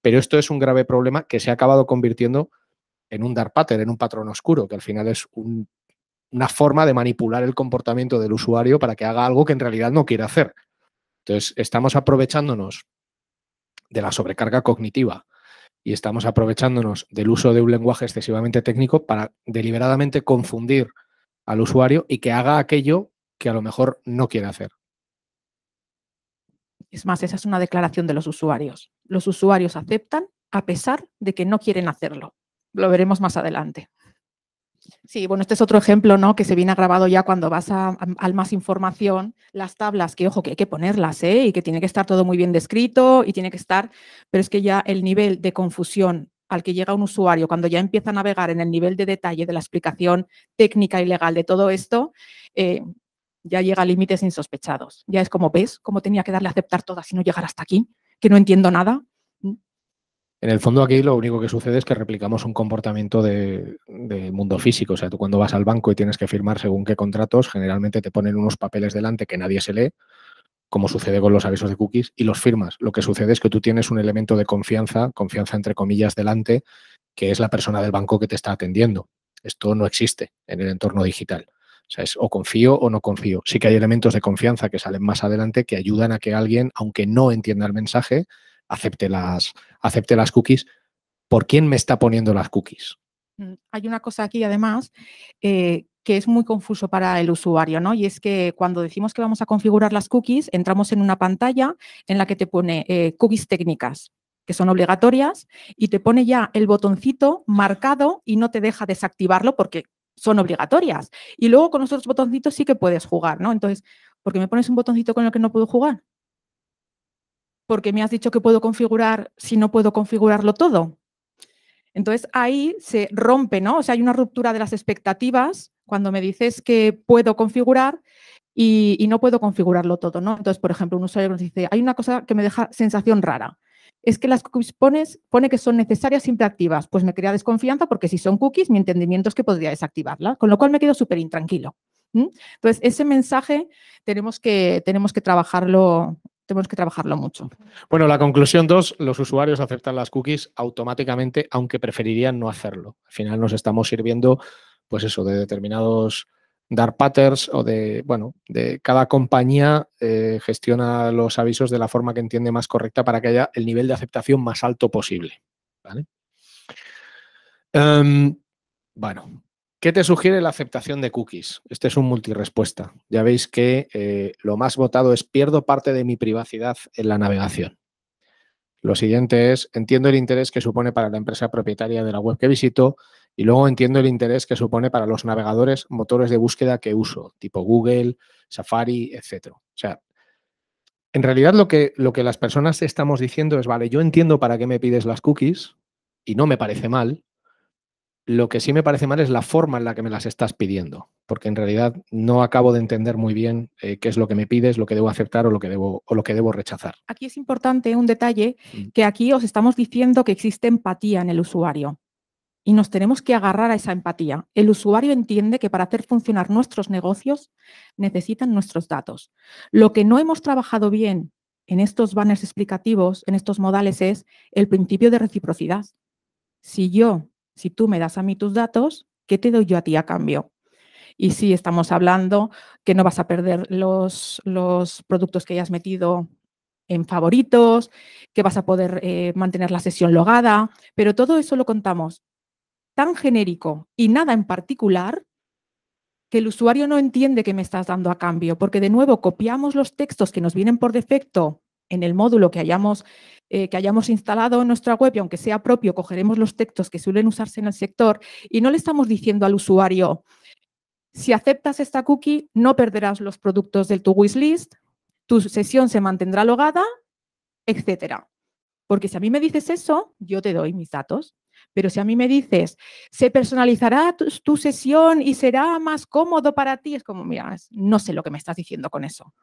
Pero esto es un grave problema que se ha acabado convirtiendo en un dark pattern, en un patrón oscuro, que al final es una forma de manipular el comportamiento del usuario para que haga algo que en realidad no quiere hacer. Entonces, estamos aprovechándonos de la sobrecarga cognitiva y estamos aprovechándonos del uso de un lenguaje excesivamente técnico para deliberadamente confundir al usuario y que haga aquello que a lo mejor no quiere hacer. Es más, esa es una declaración de los usuarios. Los usuarios aceptan a pesar de que no quieren hacerlo. Lo veremos más adelante. Sí, bueno, este es otro ejemplo, ¿no? Que se viene grabado ya cuando vas al más información, las tablas, que ojo, que hay que ponerlas, ¿eh? Y que tiene que estar todo muy bien descrito y tiene que estar, pero es que ya el nivel de confusión al que llega un usuario cuando ya empieza a navegar en el nivel de detalle de la explicación técnica y legal de todo esto, eh, ya llega a límites insospechados. Ya es como, ¿ves? Cómo tenía que darle a aceptar todas y no llegar hasta aquí, que no entiendo nada. En el fondo aquí lo único que sucede es que replicamos un comportamiento de, mundo físico. O sea, tú cuando vas al banco y tienes que firmar según qué contratos, generalmente te ponen unos papeles delante que nadie se lee, como sucede con los avisos de cookies, y los firmas. Lo que sucede es que tú tienes un elemento de confianza, confianza entre comillas delante, que es la persona del banco que te está atendiendo. Esto no existe en el entorno digital. O sea, es o confío o no confío. Sí que hay elementos de confianza que salen más adelante que ayudan a que alguien, aunque no entienda el mensaje, acepte las, acepte las cookies. ¿Por quién me está poniendo las cookies? Mm, hay una cosa aquí, además, eh, que es muy confuso para el usuario, ¿no? Y es que cuando decimos que vamos a configurar las cookies, entramos en una pantalla en la que te pone eh, cookies técnicas, que son obligatorias, y te pone ya el botoncito marcado y no te deja desactivarlo porque son obligatorias. Y luego con los otros botoncitos sí que puedes jugar, ¿no? Entonces, ¿por qué me pones un botoncito con el que no puedo jugar? Porque me has dicho que puedo configurar si no puedo configurarlo todo. Entonces ahí se rompe, ¿no? O sea, hay una ruptura de las expectativas cuando me dices que puedo configurar y, no puedo configurarlo todo, ¿no? Entonces, por ejemplo, un usuario nos dice, hay una cosa que me deja sensación rara. Es que las cookies pones, pone que son necesarias siempre activas. Pues me crea desconfianza porque si son cookies, mi entendimiento es que podría desactivarla, con lo cual me quedo súper intranquilo. Entonces, ese mensaje tenemos que, tenemos que trabajarlo tenemos que trabajarlo mucho. Bueno, la conclusión dos, los usuarios aceptan las cookies automáticamente, aunque preferirían no hacerlo. Al final nos estamos sirviendo, pues eso, de determinados dark patterns o de, bueno, de cada compañía eh, gestiona los avisos de la forma que entiende más correcta para que haya el nivel de aceptación más alto posible. ¿vale? Em, bueno, ¿Qué te sugiere la aceptación de cookies? Este es un multirespuesta. Ya veis que eh, lo más votado es pierdo parte de mi privacidad en la navegación. Lo siguiente es entiendo el interés que supone para la empresa propietaria de la web que visito y luego entiendo el interés que supone para los navegadores, motores de búsqueda que uso, tipo Google, Safari, etc. O sea, en realidad lo que, lo que las personas estamos diciendo es, vale, yo entiendo para qué me pides las cookies y no me parece mal, Lo que sí me parece mal es la forma en la que me las estás pidiendo, porque en realidad no acabo de entender muy bien eh, qué es lo que me pides, lo que debo aceptar o lo que debo, o lo que debo rechazar. Aquí es importante un detalle que aquí os estamos diciendo que existe empatía en el usuario y nos tenemos que agarrar a esa empatía. El usuario entiende que para hacer funcionar nuestros negocios necesitan nuestros datos. Lo que no hemos trabajado bien en estos banners explicativos, en estos modales, es el principio de reciprocidad. Si yo si tú me das a mí tus datos, ¿qué te doy yo a ti a cambio? Y si estamos hablando que no vas a perder los, los productos que hayas metido en favoritos, que vas a poder eh, mantener la sesión logada, pero todo eso lo contamos tan genérico y nada en particular que el usuario no entiende qué me estás dando a cambio, porque de nuevo copiamos los textos que nos vienen por defecto en el módulo que hayamos, eh, que hayamos instalado en nuestra web y aunque sea propio, cogeremos los textos que suelen usarse en el sector y no le estamos diciendo al usuario, si aceptas esta cookie, no perderás los productos del tu wishlist, tu sesión se mantendrá logada, etcétera. Porque si a mí me dices eso, yo te doy mis datos. Pero si a mí me dices, se personalizará tu, tu sesión y será más cómodo para ti, es como, mira, no sé lo que me estás diciendo con eso.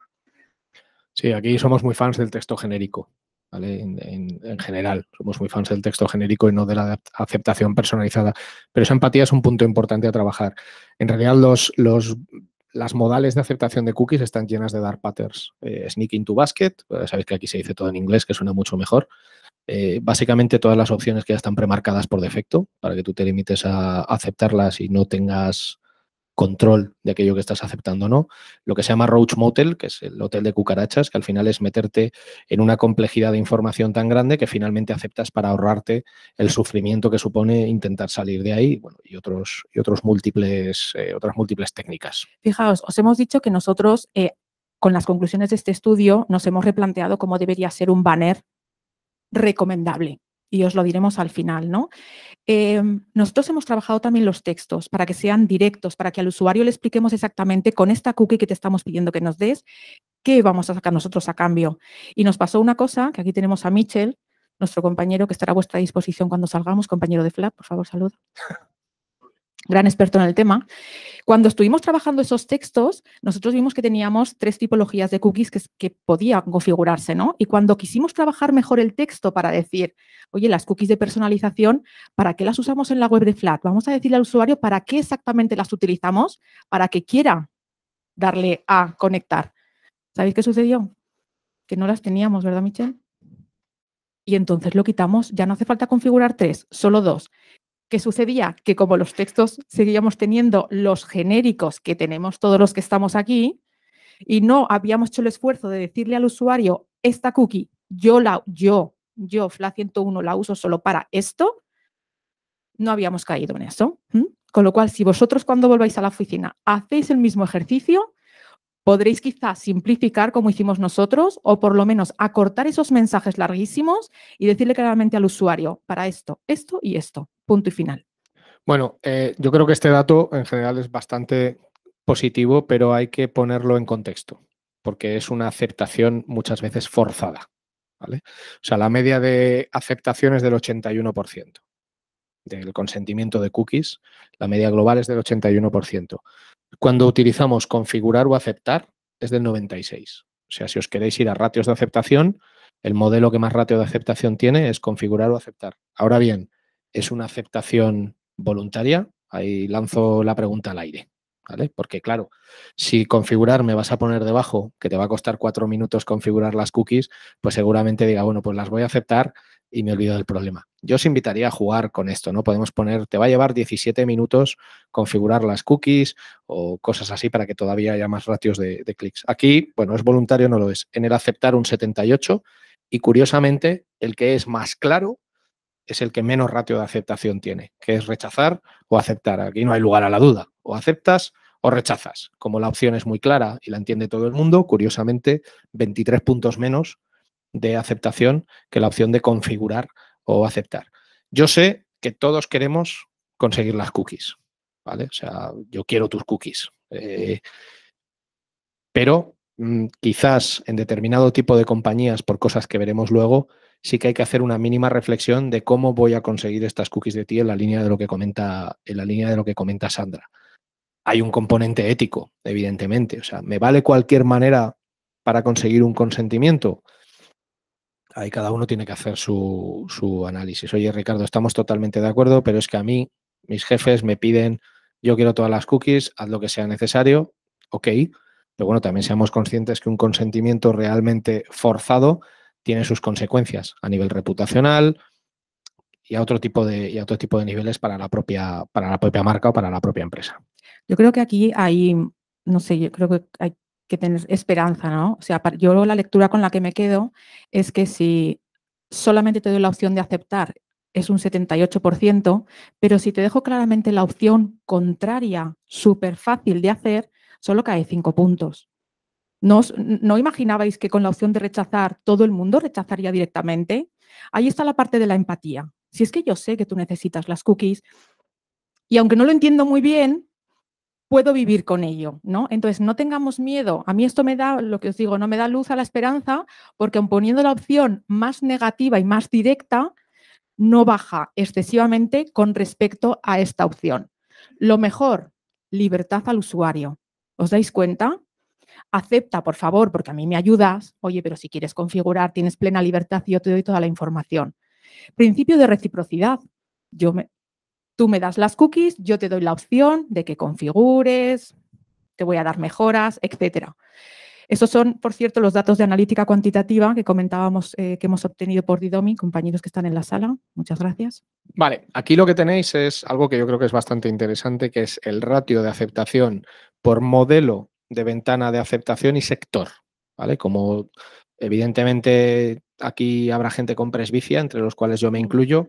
Sí, aquí somos muy fans del texto genérico, En, general, somos muy fans del texto genérico y no de la aceptación personalizada. Pero esa empatía es un punto importante a trabajar. En realidad, los, los, las modales de aceptación de cookies están llenas de dark patterns. Eh, sneak into basket, pues sabéis que aquí se dice todo en inglés, que suena mucho mejor. Eh, básicamente todas las opciones que ya están premarcadas por defecto para que tú te limites a aceptarlas y no tengas control de aquello que estás aceptando no. Lo que se llama Roach Motel, que es el hotel de cucarachas, que al final es meterte en una complejidad de información tan grande que finalmente aceptas para ahorrarte el sufrimiento que supone intentar salir de ahí bueno, y, otros, y otros múltiples, eh, otras múltiples técnicas. Fijaos, os hemos dicho que nosotros, eh, con las conclusiones de este estudio, nos hemos replanteado cómo debería ser un banner recomendable y os lo diremos al final, ¿no? Em, nosotros hemos trabajado también los textos para que sean directos, para que al usuario le expliquemos exactamente con esta cookie que te estamos pidiendo que nos des, qué vamos a sacar nosotros a cambio. Y nos pasó una cosa, que aquí tenemos a Mitchell, nuestro compañero que estará a vuestra disposición cuando salgamos, compañero de FLAP, por favor, saluda *laughs* gran experto en el tema. Cuando estuvimos trabajando esos textos, nosotros vimos que teníamos tres tipologías de cookies que, podían configurarse, ¿no? Y cuando quisimos trabajar mejor el texto para decir, oye, las cookies de personalización, ¿para qué las usamos en la web de Flat? Vamos a decirle al usuario para qué exactamente las utilizamos, para que quiera darle a conectar. ¿Sabéis qué sucedió? Que no las teníamos, ¿verdad, Michelle? Y entonces lo quitamos, ya no hace falta configurar tres, solo dos. ¿Qué sucedía? Que como los textos seguíamos teniendo los genéricos que tenemos todos los que estamos aquí y no habíamos hecho el esfuerzo de decirle al usuario, esta cookie, yo la, yo, yo, FLA 101 la uso solo para esto, no habíamos caído en eso. Con lo cual, si vosotros cuando volváis a la oficina hacéis el mismo ejercicio, podréis quizás simplificar como hicimos nosotros o por lo menos acortar esos mensajes larguísimos y decirle claramente al usuario, para esto, esto y esto, punto y final. Bueno, eh, yo creo que este dato en general es bastante positivo, pero hay que ponerlo en contexto, porque es una aceptación muchas veces forzada. ¿vale? O sea, la media de aceptación es del 81% del consentimiento de cookies, la media global es del 81%. Cuando utilizamos configurar o aceptar es del 96. O sea, si os queréis ir a ratios de aceptación, el modelo que más ratio de aceptación tiene es configurar o aceptar. Ahora bien, ¿es una aceptación voluntaria? Ahí lanzo la pregunta al aire. ¿Vale? Porque claro, si configurar me vas a poner debajo, que te va a costar cuatro minutos configurar las cookies, pues seguramente diga, bueno, pues las voy a aceptar y me olvido del problema. Yo os invitaría a jugar con esto, ¿no? Podemos poner, te va a llevar 17 minutos configurar las cookies o cosas así para que todavía haya más ratios de, de clics. Aquí, bueno, es voluntario, no lo es. En el aceptar un 78 y curiosamente el que es más claro es el que menos ratio de aceptación tiene, que es rechazar o aceptar. Aquí no hay lugar a la duda. O aceptas o rechazas. Como la opción es muy clara y la entiende todo el mundo, curiosamente, 23 puntos menos de aceptación que la opción de configurar o aceptar. Yo sé que todos queremos conseguir las cookies, ¿vale? O sea, yo quiero tus cookies. Eh, pero mm, quizás en determinado tipo de compañías, por cosas que veremos luego, sí que hay que hacer una mínima reflexión de cómo voy a conseguir estas cookies de ti en la línea de lo que comenta, en la línea de lo que comenta Sandra. Hay un componente ético, evidentemente. O sea, ¿me vale cualquier manera para conseguir un consentimiento? Ahí cada uno tiene que hacer su, su análisis. Oye, Ricardo, estamos totalmente de acuerdo, pero es que a mí, mis jefes me piden, yo quiero todas las cookies, haz lo que sea necesario, ok, pero bueno, también seamos conscientes que un consentimiento realmente forzado tiene sus consecuencias a nivel reputacional y a otro tipo de, y a otro tipo de niveles para la, propia, para la propia marca o para la propia empresa. Yo creo que aquí hay, no sé, yo creo que hay que tener esperanza, ¿no? O sea, yo la lectura con la que me quedo es que si solamente te doy la opción de aceptar es un 78%, pero si te dejo claramente la opción contraria, súper fácil de hacer, solo cae 5 puntos. ¿No, ¿No imaginabais que con la opción de rechazar todo el mundo rechazaría directamente? Ahí está la parte de la empatía. Si es que yo sé que tú necesitas las cookies y aunque no lo entiendo muy bien, puedo vivir con ello, ¿no? Entonces, no tengamos miedo. A mí esto me da, lo que os digo, no me da luz a la esperanza, porque poniendo la opción más negativa y más directa, no baja excesivamente con respecto a esta opción. Lo mejor, libertad al usuario. ¿Os dais cuenta? Acepta, por favor, porque a mí me ayudas. Oye, pero si quieres configurar, tienes plena libertad y yo te doy toda la información. Principio de reciprocidad. Yo me, tú me das las cookies, yo te doy la opción de que configures, te voy a dar mejoras, etcétera. Esos son, por cierto, los datos de analítica cuantitativa que comentábamos eh, que hemos obtenido por Didomi, compañeros que están en la sala. Muchas gracias. Vale, aquí lo que tenéis es algo que yo creo que es bastante interesante, que es el ratio de aceptación por modelo de ventana de aceptación y sector. ¿Vale? Como evidentemente aquí habrá gente con presbicia, entre los cuales yo me incluyo,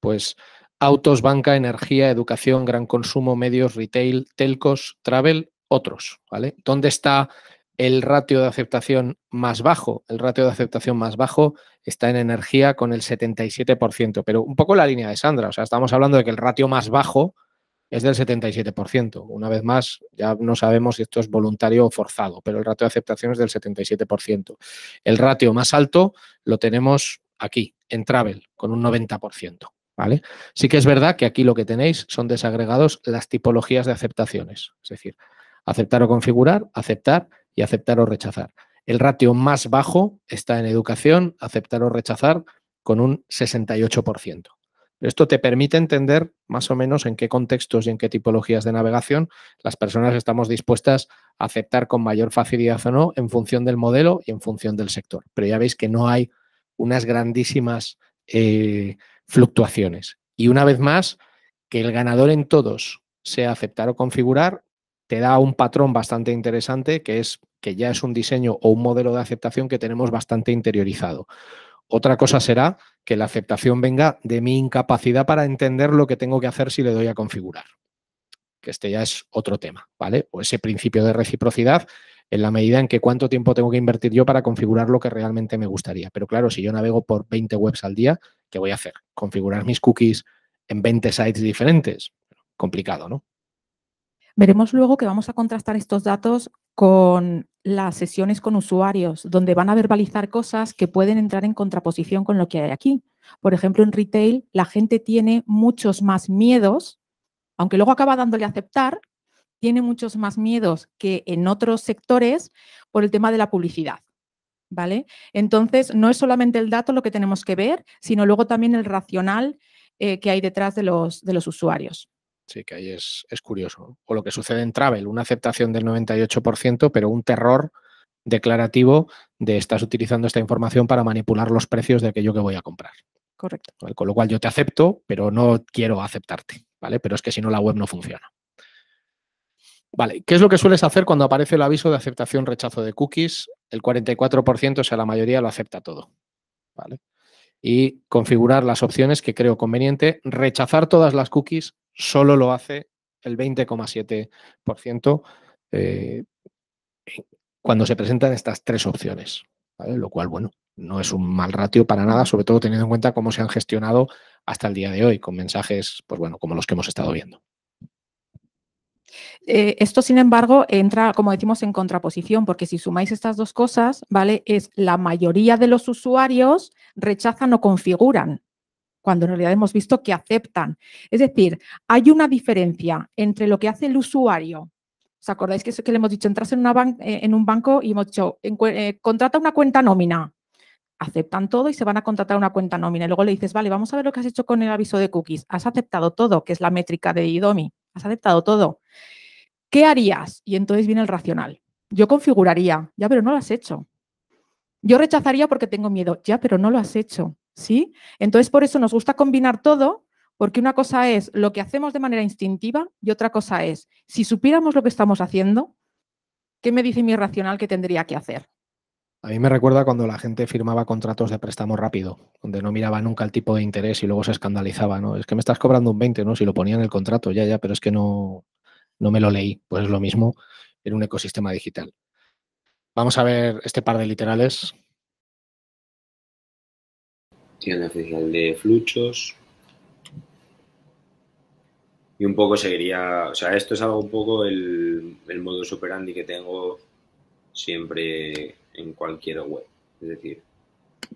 pues autos, banca, energía, educación, gran consumo, medios, retail, telcos, travel, otros. ¿Dónde está el ratio de aceptación más bajo? El ratio de aceptación más bajo está en energía con el 77%, pero un poco la línea de Sandra, o sea, estamos hablando de que el ratio más bajo es del 77%. Una vez más, ya no sabemos si esto es voluntario o forzado, pero el ratio de aceptación es del 77%. El ratio más alto lo tenemos aquí, en Travel, con un 90%. ¿Vale? Sí que es verdad que aquí lo que tenéis son desagregados las tipologías de aceptaciones, es decir, aceptar o configurar, aceptar y aceptar o rechazar. El ratio más bajo está en educación, aceptar o rechazar, con un 68%. Esto te permite entender más o menos en qué contextos y en qué tipologías de navegación las personas estamos dispuestas a aceptar con mayor facilidad o no en función del modelo y en función del sector. Pero ya veis que no hay unas grandísimas eh, fluctuaciones. Y una vez más, que el ganador en todos sea aceptar o configurar, te da un patrón bastante interesante que es que ya es un diseño o un modelo de aceptación que tenemos bastante interiorizado. Otra cosa será que la aceptación venga de mi incapacidad para entender lo que tengo que hacer si le doy a configurar. Que este ya es otro tema, ¿vale? O ese principio de reciprocidad en la medida en que cuánto tiempo tengo que invertir yo para configurar lo que realmente me gustaría. Pero claro, si yo navego por 20 webs al día, ¿qué voy a hacer? ¿Configurar mis cookies en 20 sites diferentes? Complicado, ¿no? Veremos luego que vamos a contrastar estos datos con las sesiones con usuarios, donde van a verbalizar cosas que pueden entrar en contraposición con lo que hay aquí. Por ejemplo, en retail la gente tiene muchos más miedos, aunque luego acaba dándole a aceptar, tiene muchos más miedos que en otros sectores por el tema de la publicidad. ¿Vale? Entonces, no es solamente el dato lo que tenemos que ver, sino luego también el racional eh, que hay detrás de los, de los usuarios. Sí, que ahí es, es curioso. O lo que sucede en Travel, una aceptación del 98%, pero un terror declarativo de estás utilizando esta información para manipular los precios de aquello que voy a comprar. Correcto. Con lo cual yo te acepto, pero no quiero aceptarte, ¿vale? Pero es que si no la web no funciona. Vale, ¿qué es lo que sueles hacer cuando aparece el aviso de aceptación rechazo de cookies? El 44%, o sea, la mayoría lo acepta todo, ¿vale? Y configurar las opciones que creo conveniente. Rechazar todas las cookies solo lo hace el 20,7% eh, cuando se presentan estas tres opciones. Lo cual, bueno, no es un mal ratio para nada, sobre todo teniendo en cuenta cómo se han gestionado hasta el día de hoy, con mensajes, pues bueno, como los que hemos estado viendo. Eh, esto, sin embargo, entra, como decimos, en contraposición, porque si sumáis estas dos cosas, ¿vale? Es la mayoría de los usuarios rechazan o configuran, cuando en realidad hemos visto que aceptan. Es decir, hay una diferencia entre lo que hace el usuario. ¿Os acordáis que, eso que le hemos dicho? Entras en, una eh, en un banco y hemos dicho, eh, contrata una cuenta nómina. Aceptan todo y se van a contratar una cuenta nómina. Y luego le dices, vale, vamos a ver lo que has hecho con el aviso de cookies. Has aceptado todo, que es la métrica de IDOMI. Has aceptado todo. ¿Qué harías? Y entonces viene el racional. Yo configuraría, ya, pero no lo has hecho. Yo rechazaría porque tengo miedo, ya, pero no lo has hecho, ¿sí? Entonces, por eso nos gusta combinar todo, porque una cosa es lo que hacemos de manera instintiva y otra cosa es, si supiéramos lo que estamos haciendo, ¿qué me dice mi racional que tendría que hacer? A mí me recuerda cuando la gente firmaba contratos de préstamo rápido, donde no miraba nunca el tipo de interés y luego se escandalizaba, ¿no? Es que me estás cobrando un 20, ¿no? Si lo ponía en el contrato, ya, ya, pero es que no, no me lo leí. Pues es lo mismo en un ecosistema digital. Vamos a ver este par de literales. Tienda oficial de fluchos. Y un poco seguiría, o sea, esto es algo un poco el, el modo superandi que tengo siempre en cualquier web. Es decir,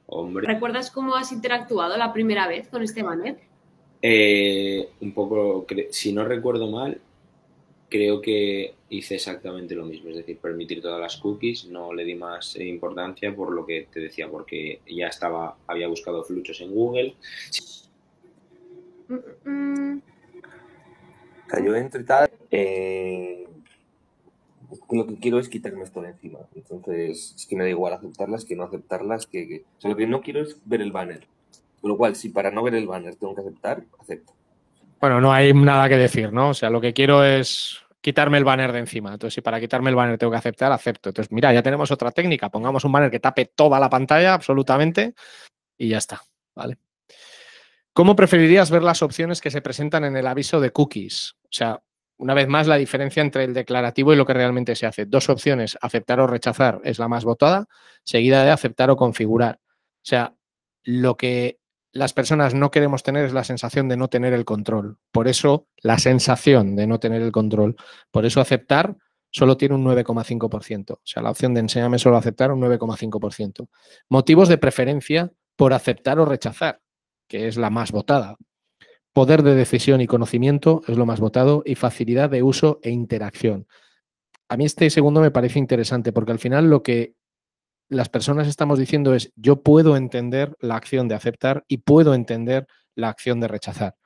hombre. ¿Recuerdas cómo has interactuado la primera vez con este banner? Eh, un poco, si no recuerdo mal, creo que hice exactamente lo mismo, es decir, permitir todas las cookies, no le di más importancia por lo que te decía, porque ya estaba, había buscado fluchos en Google. Mm, mm. Y tal, eh, lo que quiero es quitarme esto de encima. Entonces, es que me da igual aceptarlas que no aceptarlas. Que, O sea, lo que no quiero es ver el banner. Con lo cual, si para no ver el banner tengo que aceptar, acepto. Bueno, no hay nada que decir, ¿no? O sea, lo que quiero es quitarme el banner de encima. Entonces, si para quitarme el banner tengo que aceptar, acepto. Entonces, mira, ya tenemos otra técnica. Pongamos un banner que tape toda la pantalla absolutamente y ya está, ¿vale? ¿Cómo preferirías ver las opciones que se presentan en el aviso de cookies? O sea, una vez más, la diferencia entre el declarativo y lo que realmente se hace. Dos opciones, aceptar o rechazar, es la más votada, seguida de aceptar o configurar. O sea, lo que las personas no queremos tener es la sensación de no tener el control. Por eso, la sensación de no tener el control. Por eso, aceptar solo tiene un 9,5%. O sea, la opción de enséñame solo aceptar un 9,5%. Motivos de preferencia por aceptar o rechazar, que es la más votada. Poder de decisión y conocimiento es lo más votado y facilidad de uso e interacción. A mí este segundo me parece interesante porque al final lo que las personas estamos diciendo es yo puedo entender la acción de aceptar y puedo entender la acción de rechazar.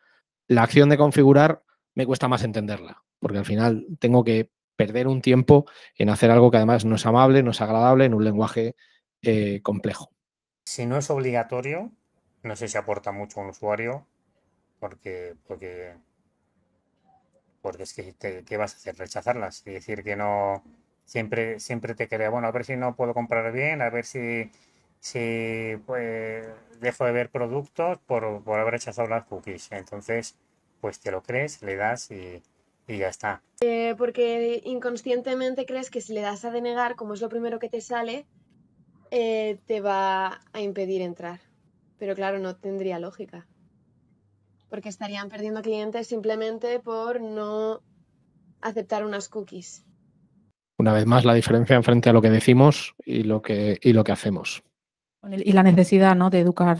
La acción de configurar me cuesta más entenderla, porque al final tengo que perder un tiempo en hacer algo que además no es amable, no es agradable, en un lenguaje eh, complejo. Si no es obligatorio, no sé si aporta mucho a un usuario, porque, porque, porque es que, ¿qué vas a hacer? ¿Rechazarlas? Y decir que no, siempre, siempre te crea, bueno, a ver si no puedo comprar bien, a ver si, si pues, dejo de ver productos por, por haber rechazado las cookies. Entonces, pues te lo crees, le das y, y ya está. Eh, porque inconscientemente crees que si le das a denegar, como es lo primero que te sale, eh, te va a impedir entrar. Pero claro, no tendría lógica. Porque estarían perdiendo clientes simplemente por no aceptar unas cookies. Una vez más, la diferencia en frente a lo que decimos y lo que, y lo que hacemos. Y la necesidad ¿no? de educar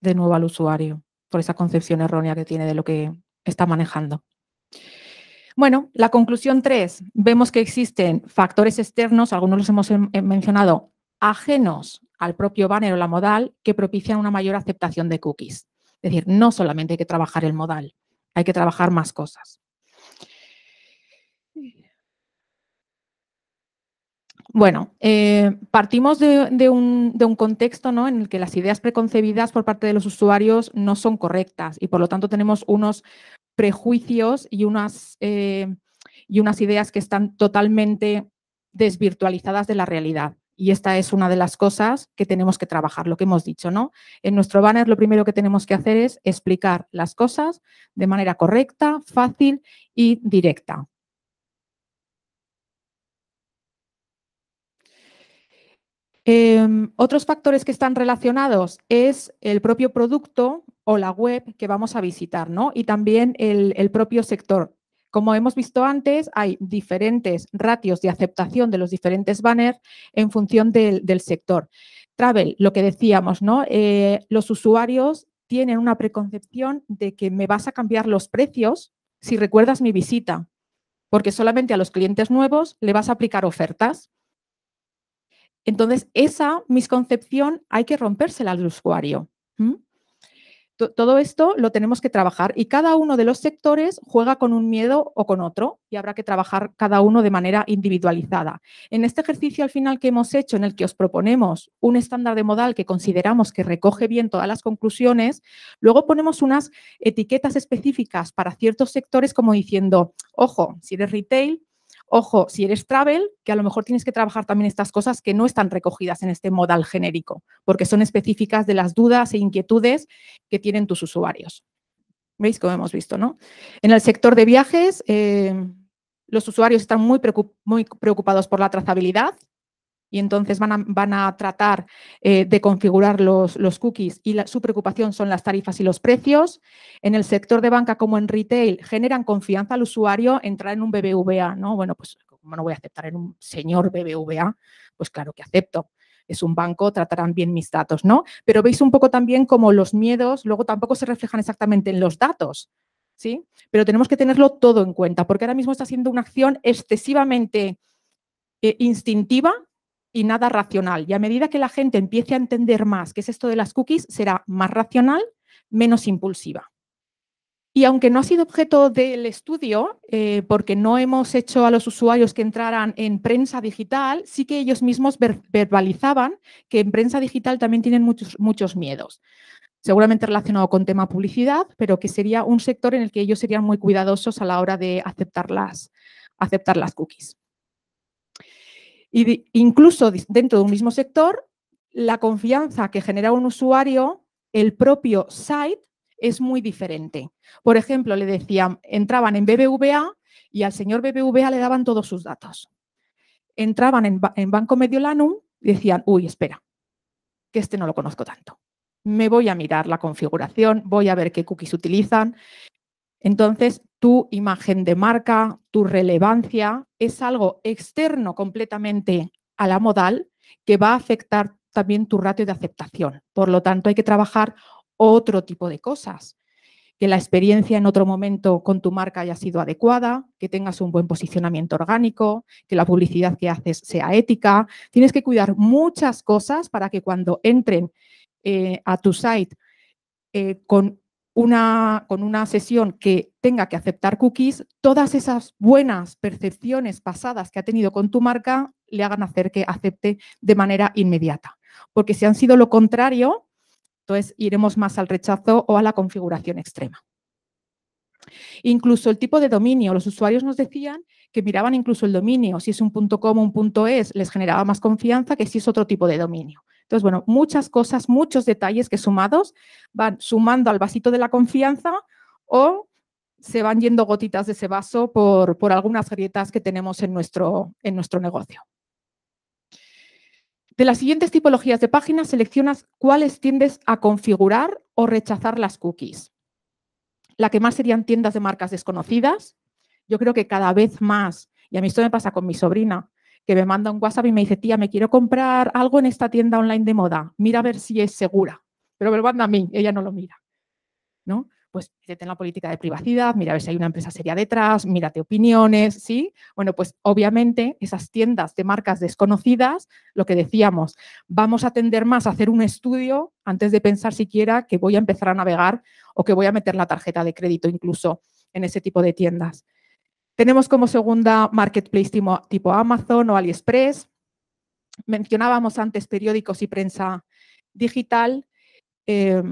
de nuevo al usuario por esa concepción errónea que tiene de lo que está manejando. Bueno, la conclusión 3. Vemos que existen factores externos, algunos los hemos mencionado, ajenos al propio banner o la modal, que propician una mayor aceptación de cookies. Es decir, no solamente hay que trabajar el modal, hay que trabajar más cosas. Bueno, eh, partimos de, un, contexto en el que las ideas preconcebidas por parte de los usuarios no son correctas y por lo tanto tenemos unos prejuicios y unas, eh, y unas ideas que están totalmente desvirtualizadas de la realidad. Y esta es una de las cosas que tenemos que trabajar, lo que hemos dicho, ¿no? En nuestro banner lo primero que tenemos que hacer es explicar las cosas de manera correcta, fácil y directa. Em, otros factores que están relacionados es el propio producto o la web que vamos a visitar, ¿no? Y también el, propio sector. Como hemos visto antes, hay diferentes ratios de aceptación de los diferentes banners en función del, sector. Travel, lo que decíamos, ¿no? Eh, los usuarios tienen una preconcepción de que me vas a cambiar los precios si recuerdas mi visita, porque solamente a los clientes nuevos le vas a aplicar ofertas. Entonces, esa misconcepción hay que rompérsela al usuario. Todo esto lo tenemos que trabajar y cada uno de los sectores juega con un miedo o con otro y habrá que trabajar cada uno de manera individualizada. En este ejercicio al final que hemos hecho en el que os proponemos un estándar de modal que consideramos que recoge bien todas las conclusiones, luego ponemos unas etiquetas específicas para ciertos sectores como diciendo, ojo, si eres retail, Ojo, si eres travel, que a lo mejor tienes que trabajar también estas cosas que no están recogidas en este modal genérico, porque son específicas de las dudas e inquietudes que tienen tus usuarios. ¿Veis? Como hemos visto, ¿no? En el sector de viajes, eh, los usuarios están muy, preocupados por la trazabilidad y entonces van a, tratar eh, de configurar los, cookies y su preocupación son las tarifas y los precios. En el sector de banca como en retail generan confianza al usuario entrar en un BBVA, ¿no? Bueno, pues como no voy a aceptar en un señor BBVA, pues claro que acepto. Es un banco, tratarán bien mis datos, ¿no? Pero veis un poco también como los miedos luego tampoco se reflejan exactamente en los datos, ¿sí? Pero tenemos que tenerlo todo en cuenta porque ahora mismo está siendo una acción excesivamente eh, instintiva y nada racional. Y a medida que la gente empiece a entender más qué es esto de las cookies, será más racional, menos impulsiva. Y aunque no ha sido objeto del estudio, eh, porque no hemos hecho a los usuarios que entraran en prensa digital, sí que ellos mismos verbalizaban que en prensa digital también tienen muchos, muchos miedos. Seguramente relacionado con tema publicidad, pero que sería un sector en el que ellos serían muy cuidadosos a la hora de aceptar las, aceptar las cookies. Y incluso dentro de un mismo sector, la confianza que genera un usuario, el propio site, es muy diferente. Por ejemplo, le decían, entraban en BBVA y al señor BBVA le daban todos sus datos. Entraban en, en Banco Mediolanum y decían, uy, espera, que este no lo conozco tanto. Me voy a mirar la configuración, voy a ver qué cookies utilizan. Entonces, tu imagen de marca, tu relevancia, es algo externo completamente a la modal que va a afectar también tu ratio de aceptación. Por lo tanto, hay que trabajar otro tipo de cosas. Que la experiencia en otro momento con tu marca haya sido adecuada, que tengas un buen posicionamiento orgánico, que la publicidad que haces sea ética. Tienes que cuidar muchas cosas para que cuando entren eh, a tu site eh, con una, con una sesión que tenga que aceptar cookies, todas esas buenas percepciones pasadas que ha tenido con tu marca le hagan hacer que acepte de manera inmediata. Porque si han sido lo contrario, entonces iremos más al rechazo o a la configuración extrema. Incluso el tipo de dominio. Los usuarios nos decían que miraban incluso el dominio. Si es un .com o un .es, les generaba más confianza que si es otro tipo de dominio. Entonces, bueno, muchas cosas, muchos detalles que sumados van sumando al vasito de la confianza o se van yendo gotitas de ese vaso por, algunas grietas que tenemos en nuestro, en nuestro negocio. De las siguientes tipologías de páginas, seleccionas cuáles tiendes a configurar o rechazar las cookies. La que más serían tiendas de marcas desconocidas. Yo creo que cada vez más, y a mí esto me pasa con mi sobrina, que me manda un WhatsApp y me dice, tía, me quiero comprar algo en esta tienda online de moda, mira a ver si es segura, pero me lo manda a mí, ella no lo mira. ¿no? Pues métete en la política de privacidad, mira a ver si hay una empresa seria detrás, mírate opiniones, ¿sí? Bueno, pues obviamente esas tiendas de marcas desconocidas, lo que decíamos, vamos a tender más a hacer un estudio antes de pensar siquiera que voy a empezar a navegar o que voy a meter la tarjeta de crédito incluso en ese tipo de tiendas. Tenemos como segunda marketplace tipo, Amazon o AliExpress. Mencionábamos antes periódicos y prensa digital e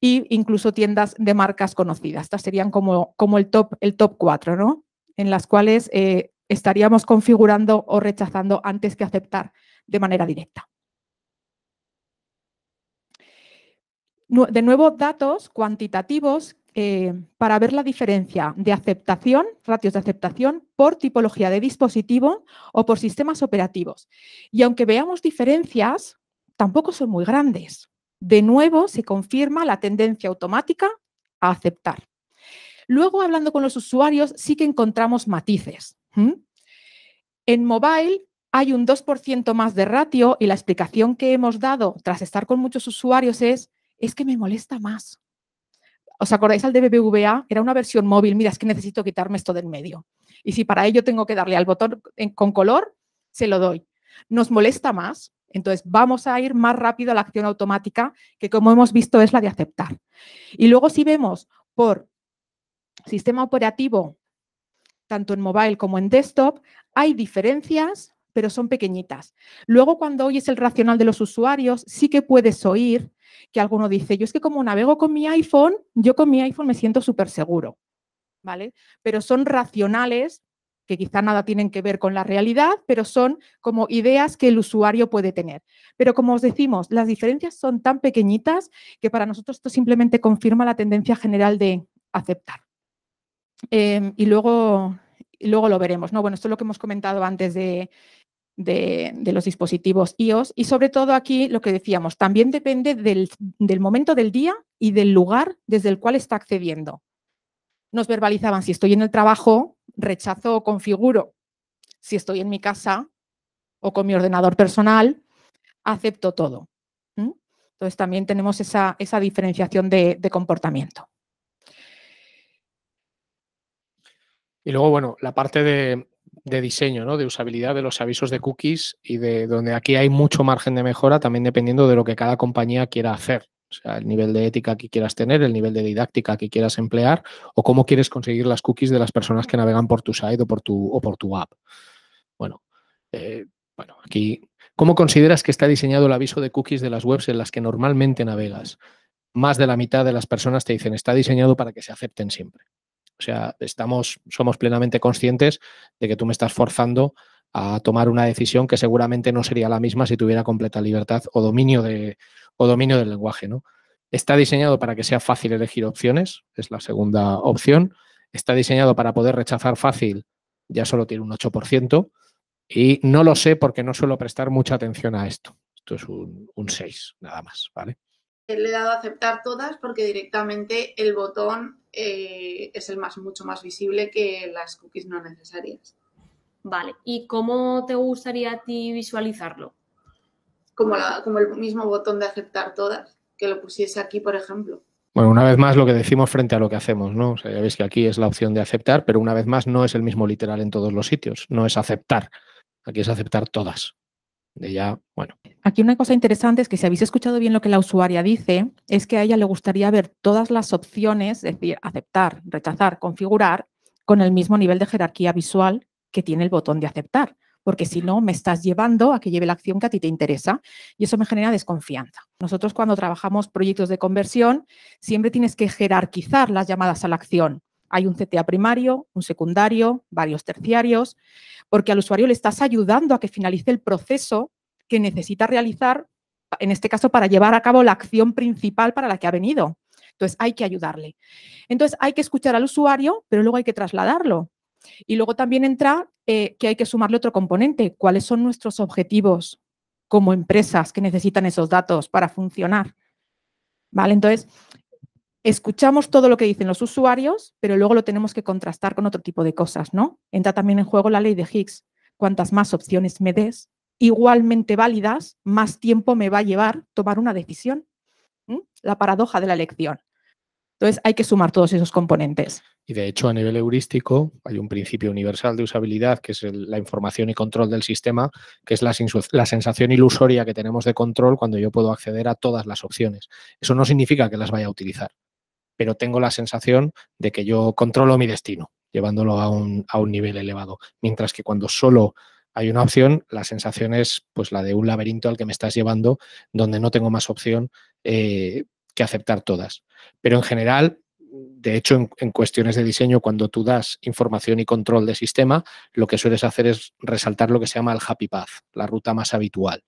incluso tiendas de marcas conocidas. Estas serían como, como el, top, el top 4, ¿no? En las cuales eh, estaríamos configurando o rechazando antes que aceptar de manera directa. De nuevo, datos cuantitativos eh, para ver la diferencia de aceptación, ratios de aceptación, por tipología de dispositivo o por sistemas operativos. Y aunque veamos diferencias, tampoco son muy grandes. De nuevo, se confirma la tendencia automática a aceptar. Luego, hablando con los usuarios, sí que encontramos matices. En mobile hay un 2% más de ratio y la explicación que hemos dado tras estar con muchos usuarios es, es que me molesta más. ¿Os acordáis al de BBVA? Era una versión móvil, mira, es que necesito quitarme esto del medio. Y si para ello tengo que darle al botón con color, se lo doy. Nos molesta más, entonces vamos a ir más rápido a la acción automática, que como hemos visto es la de aceptar. Y luego si vemos por sistema operativo, tanto en mobile como en desktop, hay diferencias, pero son pequeñitas. Luego cuando oyes el racional de los usuarios, sí que puedes oír que alguno dice, yo es que como navego con mi iPhone, yo con mi iPhone me siento súper seguro. ¿Vale? Pero son racionales que quizá nada tienen que ver con la realidad, pero son como ideas que el usuario puede tener. Pero como os decimos, las diferencias son tan pequeñitas que para nosotros esto simplemente confirma la tendencia general de aceptar. Em, y, luego, luego lo veremos. ¿no? Bueno, esto es lo que hemos comentado antes de, de, los dispositivos iOS y sobre todo aquí lo que decíamos, también depende del, del, momento del día y del lugar desde el cual está accediendo. Nos verbalizaban, si estoy en el trabajo, rechazo o configuro. Si estoy en mi casa o con mi ordenador personal, acepto todo. Entonces también tenemos esa, esa diferenciación de, de comportamiento. Y luego, bueno, la parte de, de diseño, ¿no? de usabilidad de los avisos de cookies y de donde aquí hay mucho margen de mejora, también dependiendo de lo que cada compañía quiera hacer. O sea, el nivel de ética que quieras tener, el nivel de didáctica que quieras emplear o cómo quieres conseguir las cookies de las personas que navegan por tu site o por tu, o por tu app. Bueno, eh, bueno, aquí, ¿cómo consideras que está diseñado el aviso de cookies de las webs en las que normalmente navegas? Más de la mitad de las personas te dicen está diseñado para que se acepten siempre. O sea, estamos, somos plenamente conscientes de que tú me estás forzando a tomar una decisión que seguramente no sería la misma si tuviera completa libertad o dominio, de, o dominio del lenguaje. ¿no? Está diseñado para que sea fácil elegir opciones, es la segunda opción. Está diseñado para poder rechazar fácil, ya solo tiene un 8%. Y no lo sé porque no suelo prestar mucha atención a esto. Esto es un, un 6, nada más, ¿vale? Le he dado a aceptar todas porque directamente el botón eh, es el más mucho más visible que las cookies no necesarias. Vale, ¿y cómo te gustaría a ti visualizarlo? Como, como el mismo botón de aceptar todas, que lo pusiese aquí, por ejemplo. Bueno, una vez más lo que decimos frente a lo que hacemos, ¿no? O sea, ya veis que aquí es la opción de aceptar, pero una vez más no es el mismo literal en todos los sitios, no es aceptar, aquí es aceptar todas de ya, bueno. Aquí una cosa interesante es que si habéis escuchado bien lo que la usuaria dice, es que a ella le gustaría ver todas las opciones, es decir, aceptar, rechazar, configurar, con el mismo nivel de jerarquía visual que tiene el botón de aceptar, porque si no me estás llevando a que lleve la acción que a ti te interesa y eso me genera desconfianza. Nosotros cuando trabajamos proyectos de conversión, siempre tienes que jerarquizar las llamadas a la acción. Hay un CTA primario, un secundario, varios terciarios, porque al usuario le estás ayudando a que finalice el proceso que necesita realizar, en este caso, para llevar a cabo la acción principal para la que ha venido. Entonces, hay que ayudarle. Entonces, hay que escuchar al usuario, pero luego hay que trasladarlo. Y luego también entra eh, que hay que sumarle otro componente. ¿Cuáles son nuestros objetivos como empresas que necesitan esos datos para funcionar? ¿Vale? Entonces, escuchamos todo lo que dicen los usuarios, pero luego lo tenemos que contrastar con otro tipo de cosas, ¿no? Entra también en juego la ley de Higgs. Cuantas más opciones me des, igualmente válidas, más tiempo me va a llevar tomar una decisión. La paradoja de la elección. Entonces hay que sumar todos esos componentes. Y de hecho, a nivel heurístico, hay un principio universal de usabilidad, que es la información y control del sistema, que es la, la, sensación ilusoria que tenemos de control cuando yo puedo acceder a todas las opciones. Eso no significa que las vaya a utilizar pero tengo la sensación de que yo controlo mi destino, llevándolo a un, nivel elevado. Mientras que cuando solo hay una opción, la sensación es pues la de un laberinto al que me estás llevando, donde no tengo más opción eh, que aceptar todas. Pero en general, de hecho, en, cuestiones de diseño, cuando tú das información y control de sistema, lo que sueles hacer es resaltar lo que se llama el happy path, la ruta más habitual,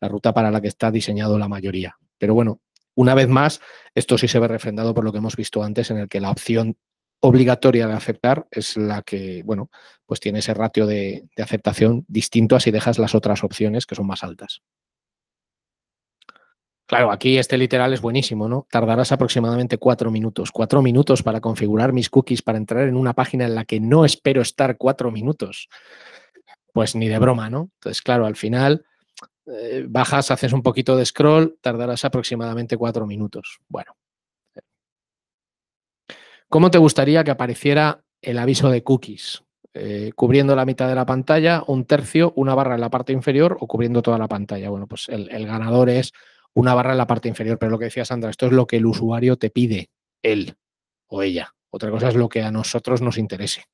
la ruta para la que está diseñado la mayoría. Pero bueno, una vez más, esto sí se ve refrendado por lo que hemos visto antes, en el que la opción obligatoria de aceptar es la que, bueno, pues tiene ese ratio de, aceptación distinto a si dejas las otras opciones que son más altas. Claro, aquí este literal es buenísimo, ¿no? Tardarás aproximadamente cuatro minutos. Cuatro minutos para configurar mis cookies para entrar en una página en la que no espero estar cuatro minutos. Pues ni de broma, ¿no? Entonces, claro, al final eh, bajas, haces un poquito de scroll, tardarás aproximadamente cuatro minutos. Bueno. ¿Cómo te gustaría que apareciera el aviso de cookies? Eh, cubriendo la mitad de la pantalla, un tercio, una barra en la parte inferior o cubriendo toda la pantalla. Bueno, pues el, el ganador es una barra en la parte inferior, pero lo que decía Sandra, esto es lo que el usuario te pide, él o ella. Otra cosa es lo que a nosotros nos interese.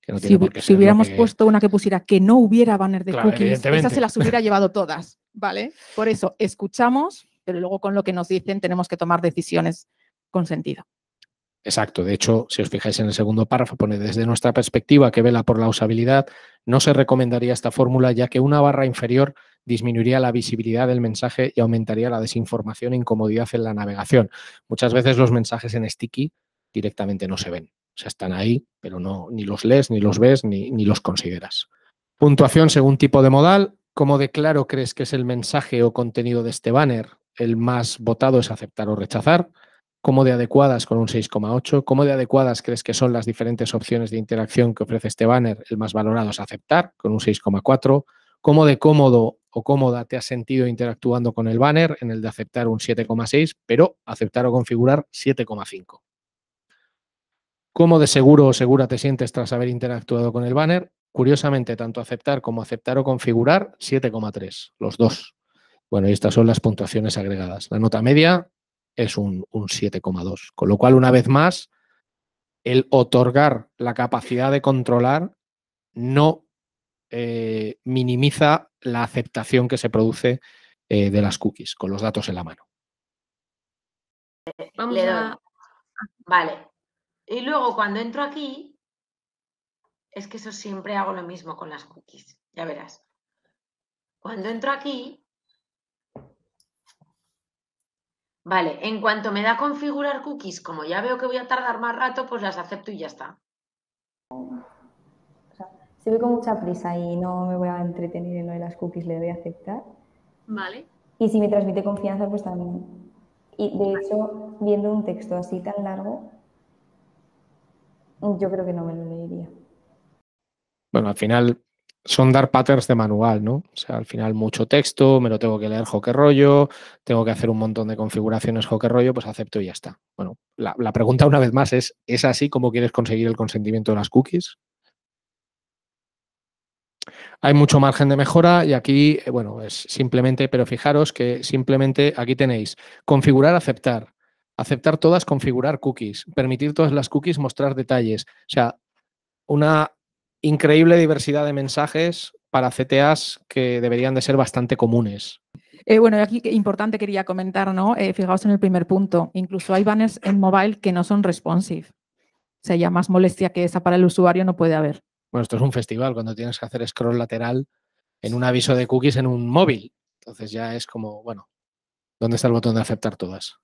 que no Si, tiene hu- por qué si ser lo hubiéramos que- puesto una que pusiera que no hubiera banner de Claro, cookies, esa evidentemente. se las hubiera llevado todas, ¿vale? Por eso escuchamos, pero luego con lo que nos dicen tenemos que tomar decisiones con sentido. Exacto. De hecho, si os fijáis en el segundo párrafo, pone desde nuestra perspectiva que vela por la usabilidad, no se recomendaría esta fórmula ya que una barra inferior disminuiría la visibilidad del mensaje y aumentaría la desinformación e incomodidad en la navegación. Muchas veces los mensajes en sticky directamente no se ven. O sea, están ahí, pero no, ni los lees, ni los ves, ni, ni los consideras. Puntuación según tipo de modal. ¿Cómo de claro crees que es el mensaje o contenido de este banner? El más votado es aceptar o rechazar. ¿Cómo de adecuadas con un 6,8? ¿Cómo de adecuadas crees que son las diferentes opciones de interacción que ofrece este banner? El más valorado es aceptar con un 6,4. ¿Cómo de cómodo o cómoda te has sentido interactuando con el banner? En el de aceptar un 7,6, pero aceptar o configurar 7,5. ¿Cómo de seguro o segura te sientes tras haber interactuado con el banner? Curiosamente, tanto aceptar como aceptar o configurar, 7,3, los dos. Bueno, y estas son las puntuaciones agregadas. La nota media es un, un 7,2. Con lo cual, una vez más, el otorgar la capacidad de controlar no eh, minimiza la aceptación que se produce eh, de las cookies con los datos en la mano. Vamos a... Vale. Y luego cuando entro aquí, es que eso siempre hago lo mismo con las cookies, ya verás. Cuando entro aquí, vale, en cuanto me da configurar cookies, como ya veo que voy a tardar más rato, pues las acepto y ya está. Si voy con mucha prisa y no me voy a entretener en lo de las cookies, le doy a aceptar. Vale. Y si me transmite confianza, pues también. Y de hecho, viendo un texto así tan largo, yo creo que no me lo leería. Bueno, al final son dar patterns de manual, ¿no? O sea, al final mucho texto, me lo tengo que leer joque rollo, tengo que hacer un montón de configuraciones joque rollo, pues acepto y ya está. Bueno, la, la pregunta *laughs* una vez más es, ¿es así como quieres conseguir el consentimiento de las cookies? Hay mucho margen de mejora y aquí, eh, bueno, es simplemente, pero fijaros que simplemente aquí tenéis configurar, aceptar, aceptar todas, configurar cookies, permitir todas las cookies, mostrar detalles. O sea, una increíble diversidad de mensajes para CTAs que deberían de ser bastante comunes. Eh, bueno, aquí importante quería comentar, ¿no? Eh, fijaos en el primer punto, incluso hay banners en mobile que no son responsive. O sea, ya más molestia que esa para el usuario no puede haber. Bueno, esto es un festival cuando tienes que hacer scroll lateral en un aviso de cookies en un móvil. Entonces ya es como, bueno, ¿dónde está el botón de aceptar todas?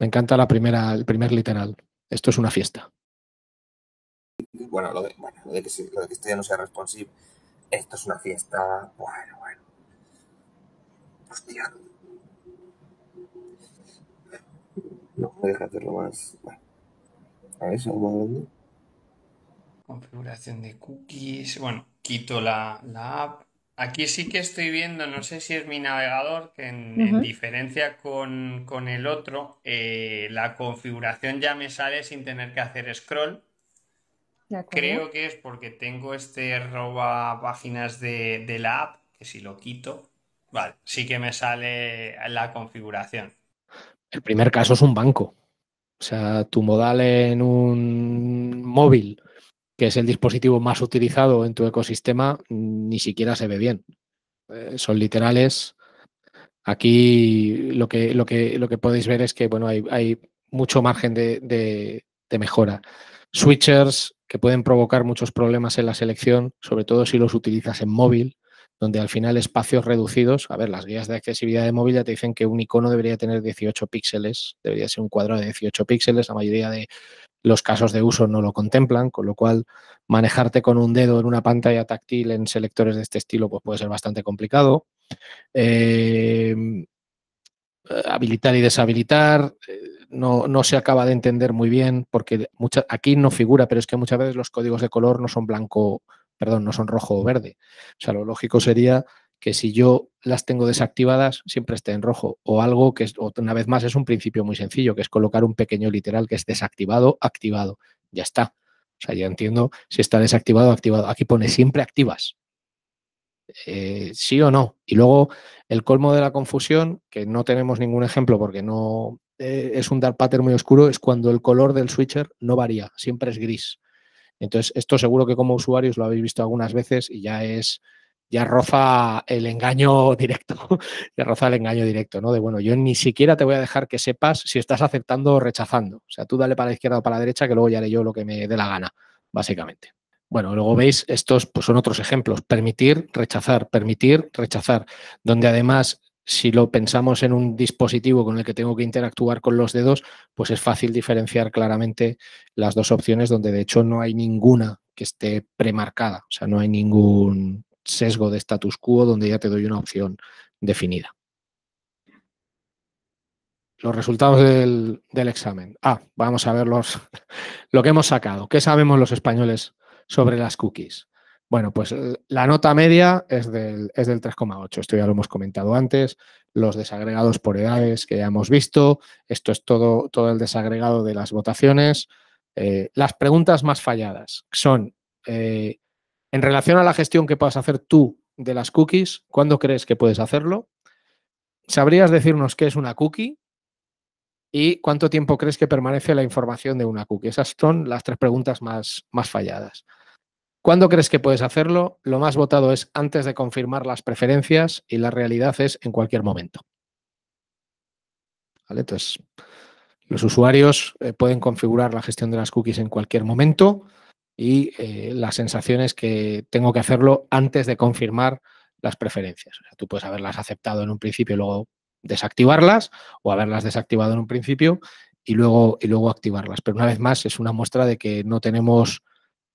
Me encanta la primera, el primer literal. Esto es una fiesta. Bueno, lo de, bueno, lo de que, se- lo de que esto ya no sea responsive, esto es una fiesta. Bueno, bueno. Hostia. No, me deja hacerlo más. Bueno. A ver, segundo grande. Configuración de cookies. Bueno, quito la, la app. Aquí sí que estoy viendo, no sé si es mi navegador, que en, diferencia con, con el otro, eh, la configuración ya me sale sin tener que hacer scroll. Creo que es porque tengo este roba páginas de, de la app, que si lo quito, vale, sí que me sale la configuración. El primer caso es un banco. O sea, tu modal en un móvil, que es el dispositivo más utilizado en tu ecosistema, ni siquiera se ve bien. Eh, son literales. Aquí lo que, lo que, lo que podéis ver es que bueno, hay, hay mucho margen de, de- de mejora. Switchers que pueden provocar muchos problemas en la selección, sobre todo si los utilizas en móvil, donde al final espacios reducidos, a ver, las guías de accesibilidad de móvil ya te dicen que un icono debería tener 18 píxeles, debería ser un cuadro de 18 píxeles, la mayoría de los casos de uso no lo contemplan, con lo cual manejarte con un dedo en una pantalla táctil en selectores de este estilo pues puede ser bastante complicado. Eh, habilitar y deshabilitar eh, no, no se acaba de entender muy bien porque aquí no figura, pero es que muchas veces los códigos de color no son blanco, perdón, no son rojo o verde. O sea, lo lógico sería que si yo las tengo desactivadas, siempre esté en rojo. O algo que, es, una vez más, es un principio muy sencillo, que es colocar un pequeño literal que es desactivado, activado. Ya está. O sea, ya entiendo si está desactivado activado. Aquí pone siempre activas. Eh, sí o no. Y luego el colmo de la confusión, que no tenemos ningún ejemplo porque no eh, es un dark pattern muy oscuro, es cuando el color del switcher no varía, siempre es gris. Entonces, esto seguro que como usuarios lo habéis visto algunas veces y ya es, ya roza el engaño *laughs* directo, ya roza el engaño directo, ¿no? De bueno, yo ni siquiera te voy a dejar que sepas si estás aceptando o rechazando. O sea, tú dale para la izquierda o para la derecha, que luego ya haré yo lo que me dé la gana, básicamente. Bueno, luego veis, estos pues, son otros ejemplos. Permitir, rechazar, permitir, rechazar. Donde además, si lo pensamos en un dispositivo con el que tengo que interactuar con los dedos, pues es fácil diferenciar claramente las dos opciones donde de hecho no hay ninguna que esté premarcada. O sea, no hay ningún sesgo de status quo donde ya te doy una opción definida. Los resultados del, examen. Ah, vamos a ver los, *laughs* lo que hemos sacado. ¿Qué sabemos los españoles sobre las cookies. Bueno, pues eh, la nota media es del, es del 3,8. Esto ya lo hemos comentado antes. Los desagregados por edades que ya hemos visto. Esto es todo, todo el desagregado de las votaciones. Eh, las preguntas más falladas son, eh, en relación a la gestión que puedas hacer tú de las cookies, ¿cuándo crees que puedes hacerlo? ¿Sabrías decirnos qué es una cookie? ¿Y cuánto tiempo crees que permanece la información de una cookie? Esas son las tres preguntas más, más falladas. ¿Cuándo crees que puedes hacerlo? Lo más votado es antes de confirmar las preferencias y la realidad es en cualquier momento. Entonces, los usuarios eh, pueden configurar la gestión de las cookies en cualquier momento y eh, la sensación es que tengo que hacerlo antes de confirmar las preferencias. tú puedes haberlas aceptado en un principio y luego desactivarlas o haberlas desactivado en un principio y luego, y luego activarlas. Pero una vez más es una muestra de que no tenemos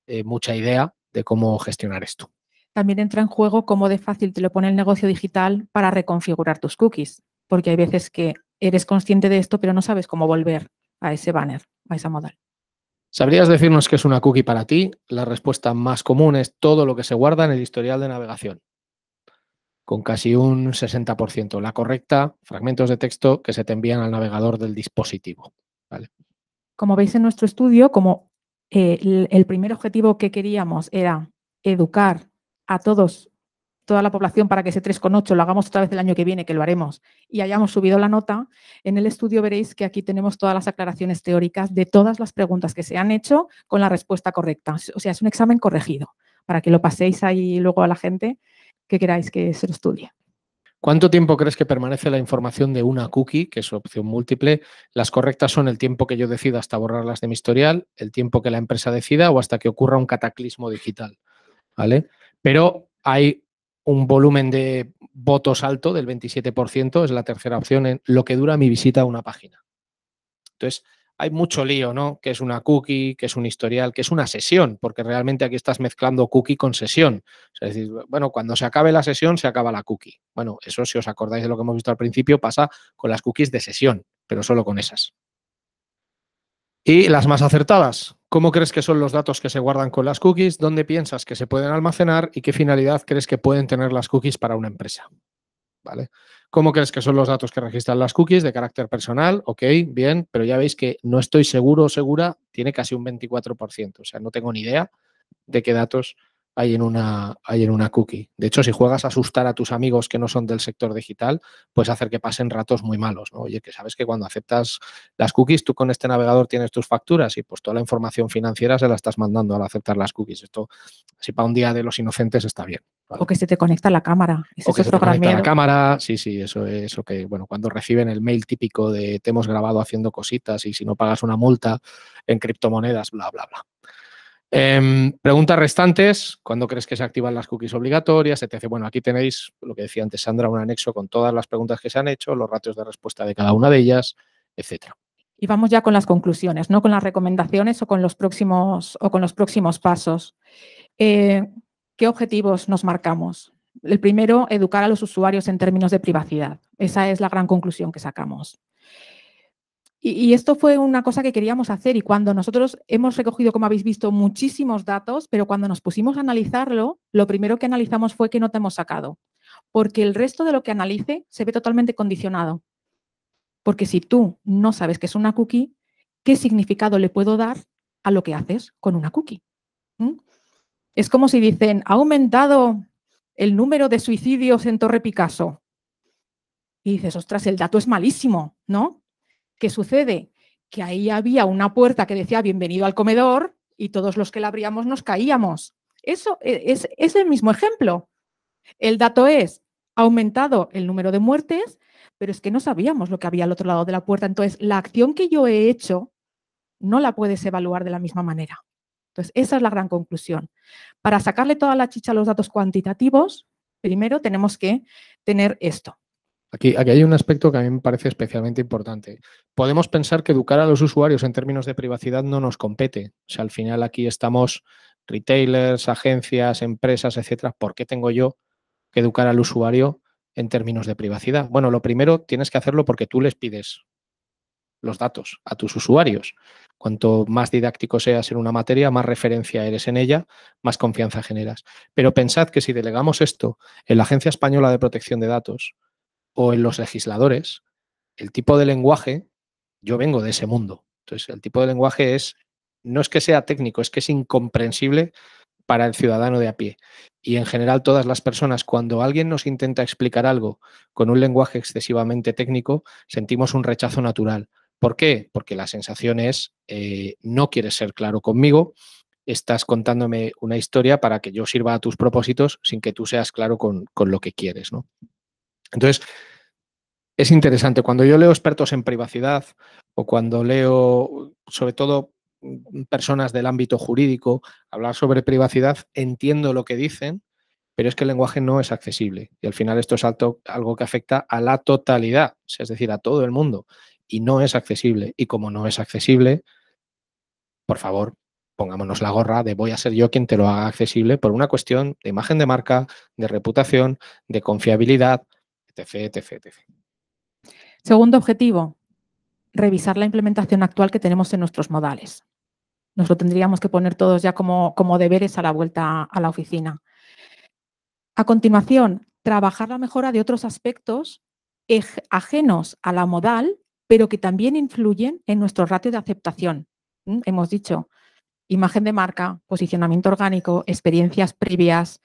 eh, mucha idea de cómo gestionar esto. También entra en juego cómo de fácil te lo pone el negocio digital para reconfigurar tus cookies, porque hay veces que eres consciente de esto, pero no sabes cómo volver a ese banner, a esa modal. ¿Sabrías decirnos qué es una cookie para ti? La respuesta más común es todo lo que se guarda en el historial de navegación con casi un 60%. La correcta, fragmentos de texto que se te envían al navegador del dispositivo. Como veis en nuestro estudio, como eh, el, primer objetivo que queríamos era educar a todos, toda la población para que ese 3,8 lo hagamos otra vez el año que viene, que lo haremos, y hayamos subido la nota, en el estudio veréis que aquí tenemos todas las aclaraciones teóricas de todas las preguntas que se han hecho con la respuesta correcta. O sea, es un examen corregido, para que lo paséis ahí luego a la gente que queráis que se lo estudie. ¿Cuánto tiempo crees que permanece la información de una cookie, que es opción múltiple? Las correctas son el tiempo que yo decida hasta borrarlas de mi historial, el tiempo que la empresa decida o hasta que ocurra un cataclismo digital. ¿Vale? Pero hay un volumen de votos alto del 27%, es la tercera opción en lo que dura mi visita a una página. Entonces, hay mucho lío, ¿no? Que es una cookie, que es un historial, que es una sesión, porque realmente aquí estás mezclando cookie con sesión. es decir, bueno, cuando se acabe la sesión, se acaba la cookie. Bueno, eso si os acordáis de lo que hemos visto al principio, pasa con las cookies de sesión, pero solo con esas. Y las más acertadas. ¿Cómo crees que son los datos que se guardan con las cookies? ¿Dónde piensas que se pueden almacenar? ¿Y qué finalidad crees que pueden tener las cookies para una empresa? ¿Vale? ¿Cómo crees que son los datos que registran las cookies de carácter personal? Ok, bien, pero ya veis que no estoy seguro o segura, tiene casi un 24%. O sea, no tengo ni idea de qué datos hay en una, hay en una cookie. De hecho, si juegas a asustar a tus amigos que no son del sector digital, puedes hacer que pasen ratos muy malos. ¿no? Oye, que sabes que cuando aceptas las cookies, tú con este navegador tienes tus facturas y pues toda la información financiera se la estás mandando al aceptar las cookies. Esto, si para un día de los inocentes, está bien. O que se te conecta la cámara. o que se te conecta la cámara, sí, sí, eso es eso que, bueno, cuando reciben el mail típico de te hemos grabado haciendo cositas y si no pagas una multa en criptomonedas, bla, bla, bla. Em, preguntas restantes, ¿cuándo crees que se activan las cookies obligatorias? Etc. Bueno, aquí tenéis lo que decía antes Sandra, un anexo con todas las preguntas que se han hecho, los ratios de respuesta de cada una de ellas, etc. Y vamos ya con las conclusiones, ¿no? Con las recomendaciones o con los próximos, o con los próximos pasos. Eh, ¿Qué objetivos nos marcamos? El primero, educar a los usuarios en términos de privacidad. Esa es la gran conclusión que sacamos. Y, esto fue una cosa que queríamos hacer y cuando nosotros hemos recogido, como habéis visto, muchísimos datos, pero cuando nos pusimos a analizarlo, lo primero que analizamos fue que no te hemos sacado, porque el resto de lo que analice se ve totalmente condicionado. Porque si tú no sabes qué es una cookie, ¿qué significado le puedo dar a lo que haces con una cookie? ¿Mm? Es como si dicen, ha aumentado el número de suicidios en Torre Picasso. Y dices, ostras, el dato es malísimo, ¿no? ¿Qué sucede? Que ahí había una puerta que decía bienvenido al comedor y todos los que la abríamos nos caíamos. Eso e- es, el mismo ejemplo. El dato es, ha aumentado el número de muertes, pero es que no sabíamos lo que había al otro lado de la puerta. Entonces, la acción que yo he hecho no la puedes evaluar de la misma manera. Entonces, esa es la gran conclusión. Para sacarle toda la chicha a los datos cuantitativos, primero tenemos que tener esto. Aquí, aquí hay un aspecto que a mí me parece especialmente importante. Podemos pensar que educar a los usuarios en términos de privacidad no nos compete. O sea, al final aquí estamos retailers, agencias, empresas, etcétera. ¿Por qué tengo yo que educar al usuario en términos de privacidad? Bueno, lo primero tienes que hacerlo porque tú les pides los datos a tus usuarios. Cuanto más didáctico seas en una materia, más referencia eres en ella, más confianza generas. Pero pensad que si delegamos esto en la Agencia Española de Protección de Datos o en los legisladores, el tipo de lenguaje, yo vengo de ese mundo. Entonces, el tipo de lenguaje es, no es que sea técnico, es que es incomprensible para el ciudadano de a pie. Y en general todas las personas, cuando alguien nos intenta explicar algo con un lenguaje excesivamente técnico, sentimos un rechazo natural. ¿Por qué? Porque la sensación es, eh, no quieres ser claro conmigo, estás contándome una historia para que yo sirva a tus propósitos sin que tú seas claro con, con lo que quieres. ¿no? Entonces, es interesante. Cuando yo leo expertos en privacidad o cuando leo, sobre todo, mm, personas del ámbito jurídico hablar sobre privacidad, entiendo lo que dicen, pero es que el lenguaje no es accesible. Y al final esto es algo que afecta a la totalidad, es decir, a todo el mundo. Y no es accesible. Y como no es accesible, por favor, pongámonos la gorra de voy a ser yo quien te lo haga accesible por una cuestión de imagen de marca, de reputación, de confiabilidad, Segundo objetivo, revisar la implementación actual que tenemos en nuestros modales. Nos lo tendríamos que poner todos ya como, como deberes a la vuelta a la oficina. A continuación, trabajar la mejora de otros aspectos ajenos a la modal, pero que también influyen en nuestro ratio de aceptación. ¿Mm? Hemos dicho imagen de marca, posicionamiento orgánico, experiencias previas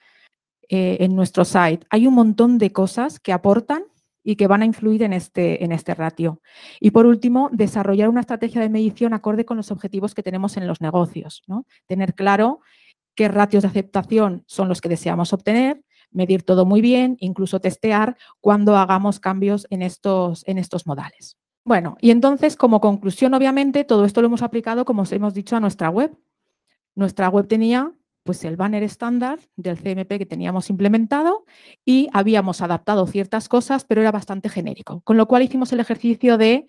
eh, en nuestro site. Hay un montón de cosas que aportan y que van a influir en este, en este ratio. Y por último, desarrollar una estrategia de medición acorde con los objetivos que tenemos en los negocios. ¿no? Tener claro qué ratios de aceptación son los que deseamos obtener, medir todo muy bien, incluso testear cuando hagamos cambios en estos, en estos modales. Bueno, y entonces, como conclusión, obviamente, todo esto lo hemos aplicado, como os hemos dicho, a nuestra web. Nuestra web tenía pues el banner estándar del CMP que teníamos implementado y habíamos adaptado ciertas cosas, pero era bastante genérico. Con lo cual hicimos el ejercicio de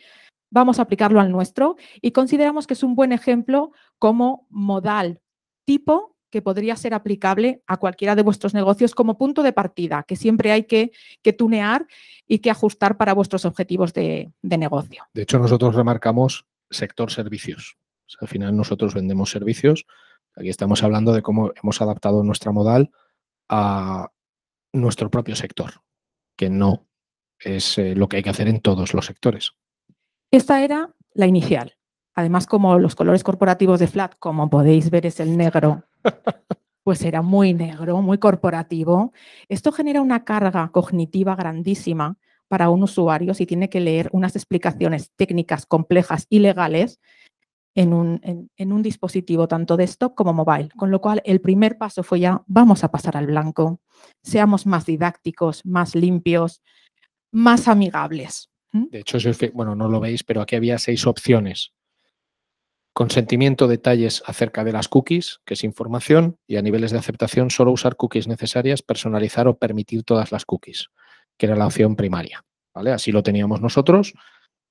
vamos a aplicarlo al nuestro y consideramos que es un buen ejemplo como modal tipo que podría ser aplicable a cualquiera de vuestros negocios como punto de partida, que siempre hay que, que tunear y que ajustar para vuestros objetivos de, de negocio. De hecho, nosotros remarcamos sector servicios. Al final nosotros vendemos servicios. Aquí estamos hablando de cómo hemos adaptado nuestra modal a nuestro propio sector, que no es eh, lo que hay que hacer en todos los sectores. Esta era la inicial. Además, como los colores corporativos de Flat, como podéis ver, es el negro, *laughs* pues era muy negro, muy corporativo. Esto genera una carga cognitiva grandísima para un usuario si tiene que leer unas explicaciones técnicas complejas y legales en un, en, un dispositivo tanto desktop como mobile. Con lo cual, el primer paso fue ya, vamos a pasar al blanco, seamos más didácticos, más limpios, más amigables. De hecho, bueno, no lo veis, pero aquí había seis opciones. Consentimiento, detalles acerca de las cookies, que es información, y a niveles de aceptación, solo usar cookies necesarias, personalizar o permitir todas las cookies, que era la opción primaria. ¿vale? Así lo teníamos nosotros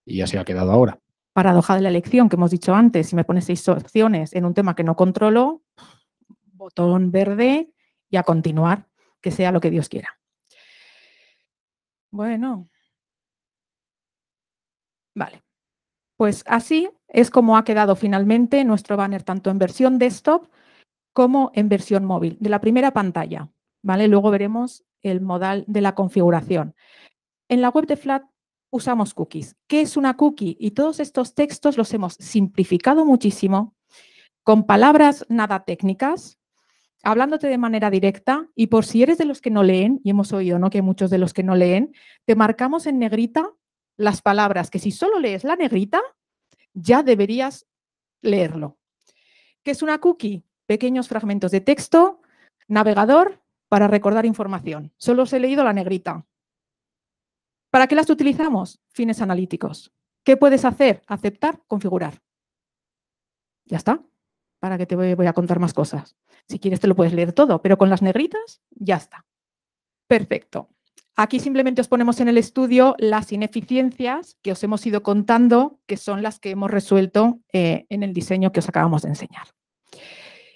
y así ha quedado ahora. Paradoja de la elección que hemos dicho antes, si me pones seis opciones en un tema que no controlo, botón verde y a continuar, que sea lo que Dios quiera. Bueno. Vale. Pues así es como ha quedado finalmente nuestro banner, tanto en versión desktop como en versión móvil, de la primera pantalla. ¿vale? Luego veremos el modal de la configuración. En la web de Flat usamos cookies. ¿Qué es una cookie? Y todos estos textos los hemos simplificado muchísimo con palabras nada técnicas, hablándote de manera directa y por si eres de los que no leen, y hemos oído ¿no? que muchos de los que no leen, te marcamos en negrita las palabras que si solo lees la negrita, ya deberías leerlo. ¿Qué es una cookie? Pequeños fragmentos de texto, navegador para recordar información. Solo os he leído la negrita. ¿Para qué las utilizamos? Fines analíticos. ¿Qué puedes hacer? Aceptar, configurar. Ya está. ¿Para qué te voy a contar más cosas? Si quieres te lo puedes leer todo, pero con las negritas ya está. Perfecto. Aquí simplemente os ponemos en el estudio las ineficiencias que os hemos ido contando, que son las que hemos resuelto eh, en el diseño que os acabamos de enseñar.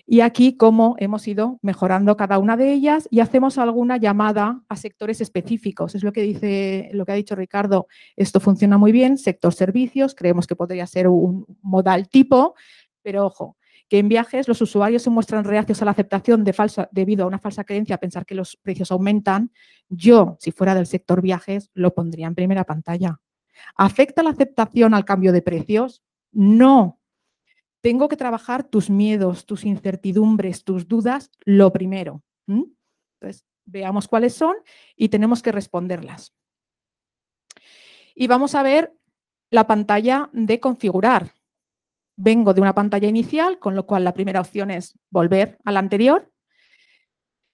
Y aquí cómo hemos ido mejorando cada una de ellas y hacemos alguna llamada a sectores específicos. Es lo que dice, lo que ha dicho Ricardo. Esto funciona muy bien, sector servicios, creemos que podría ser un modal tipo, pero ojo, que en viajes los usuarios se muestran reacios a la aceptación de falsa, debido a una falsa creencia pensar que los precios aumentan, yo, si fuera del sector viajes, lo pondría en primera pantalla. ¿Afecta la aceptación al cambio de precios? No, tengo que trabajar tus miedos, tus incertidumbres, tus dudas, lo primero. Entonces, veamos cuáles son y tenemos que responderlas. Y vamos a ver la pantalla de configurar. Vengo de una pantalla inicial, con lo cual la primera opción es volver a la anterior.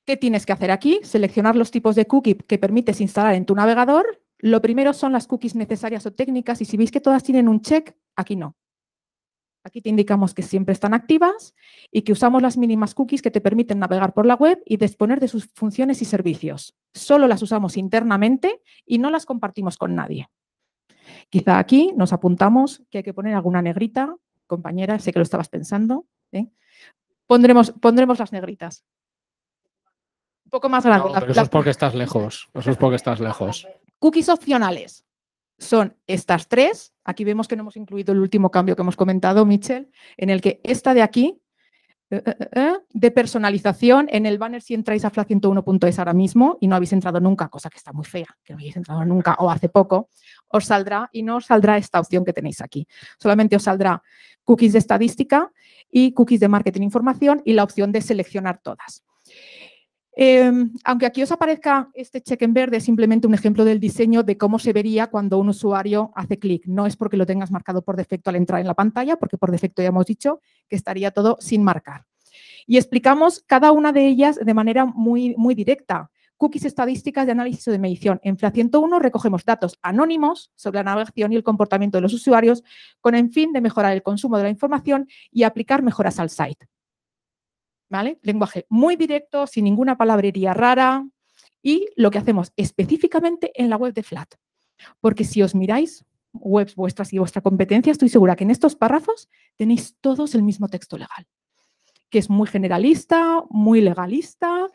¿Qué tienes que hacer aquí? Seleccionar los tipos de cookie que permites instalar en tu navegador. Lo primero son las cookies necesarias o técnicas y si veis que todas tienen un check, aquí no. Aquí te indicamos que siempre están activas y que usamos las mínimas cookies que te permiten navegar por la web y disponer de sus funciones y servicios. Solo las usamos internamente y no las compartimos con nadie. Quizá aquí nos apuntamos que hay que poner alguna negrita. Compañera, sé que lo estabas pensando. ¿eh? Pondremos, pondremos las negritas. Un poco más grande. eso es porque estás lejos. Eso es porque estás lejos. Cookies opcionales son estas tres. Aquí vemos que no hemos incluido el último cambio que hemos comentado, Michelle, en el que esta de aquí, eh, eh, eh, de personalización, en el banner si entráis a flat101.es ahora mismo y no habéis entrado nunca, cosa que está muy fea, que no habéis entrado nunca o hace poco, os saldrá y no os saldrá esta opción que tenéis aquí. Solamente os saldrá cookies de estadística y cookies de marketing información y la opción de seleccionar todas. Em, aunque aquí os aparezca este check en verde, es simplemente un ejemplo del diseño de cómo se vería cuando un usuario hace clic. No es porque lo tengas marcado por defecto al entrar en la pantalla, porque por defecto ya hemos dicho que estaría todo sin marcar. Y explicamos cada una de ellas de manera muy, muy directa. Cookies estadísticas de análisis o de medición. En FLA 101 recogemos datos anónimos sobre la navegación y el comportamiento de los usuarios con el fin de mejorar el consumo de la información y aplicar mejoras al site. Lenguaje muy directo, sin ninguna palabrería rara y lo que hacemos específicamente en la web de Flat. Porque si os miráis webs vuestras y vuestra competencia, estoy segura que en estos párrafos tenéis todos el mismo texto legal, que es muy generalista, muy legalista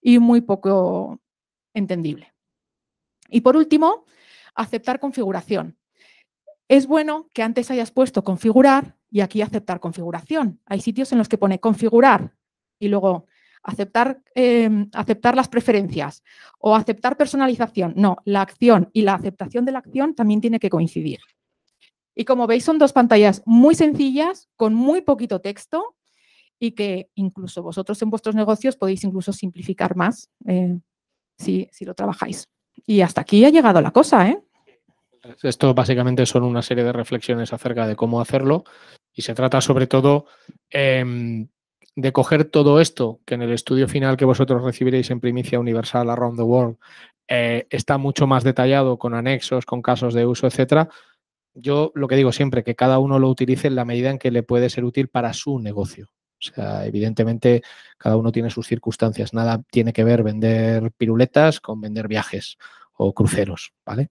y muy poco entendible. Y por último, aceptar configuración. Es bueno que antes hayas puesto configurar y aquí aceptar configuración. Hay sitios en los que pone configurar y luego aceptar, em, aceptar las preferencias o aceptar personalización. No, la acción y la aceptación de la acción también tiene que coincidir. Y como veis, son dos pantallas muy sencillas, con muy poquito texto y que incluso vosotros en vuestros negocios podéis incluso simplificar más eh, si, si, lo trabajáis. Y hasta aquí ha llegado la cosa, ¿eh? Esto básicamente son una serie de reflexiones acerca de cómo hacerlo y se trata sobre todo eh, de coger todo esto, que en el estudio final que vosotros recibiréis en primicia universal around the world eh, está mucho más detallado con anexos, con casos de uso, etcétera. Yo lo que digo siempre, que cada uno lo utilice en la medida en que le puede ser útil para su negocio. O sea, evidentemente cada uno tiene sus circunstancias. Nada tiene que ver vender piruletas con vender viajes o cruceros, ¿vale?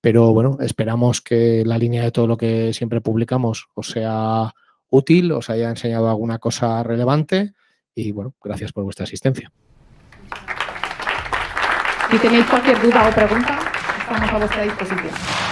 Pero bueno, esperamos que la línea de todo lo que siempre publicamos os sea útil, os haya enseñado alguna cosa relevante y bueno, gracias por vuestra asistencia. Si tenéis cualquier duda o pregunta, estamos a vuestra disposición.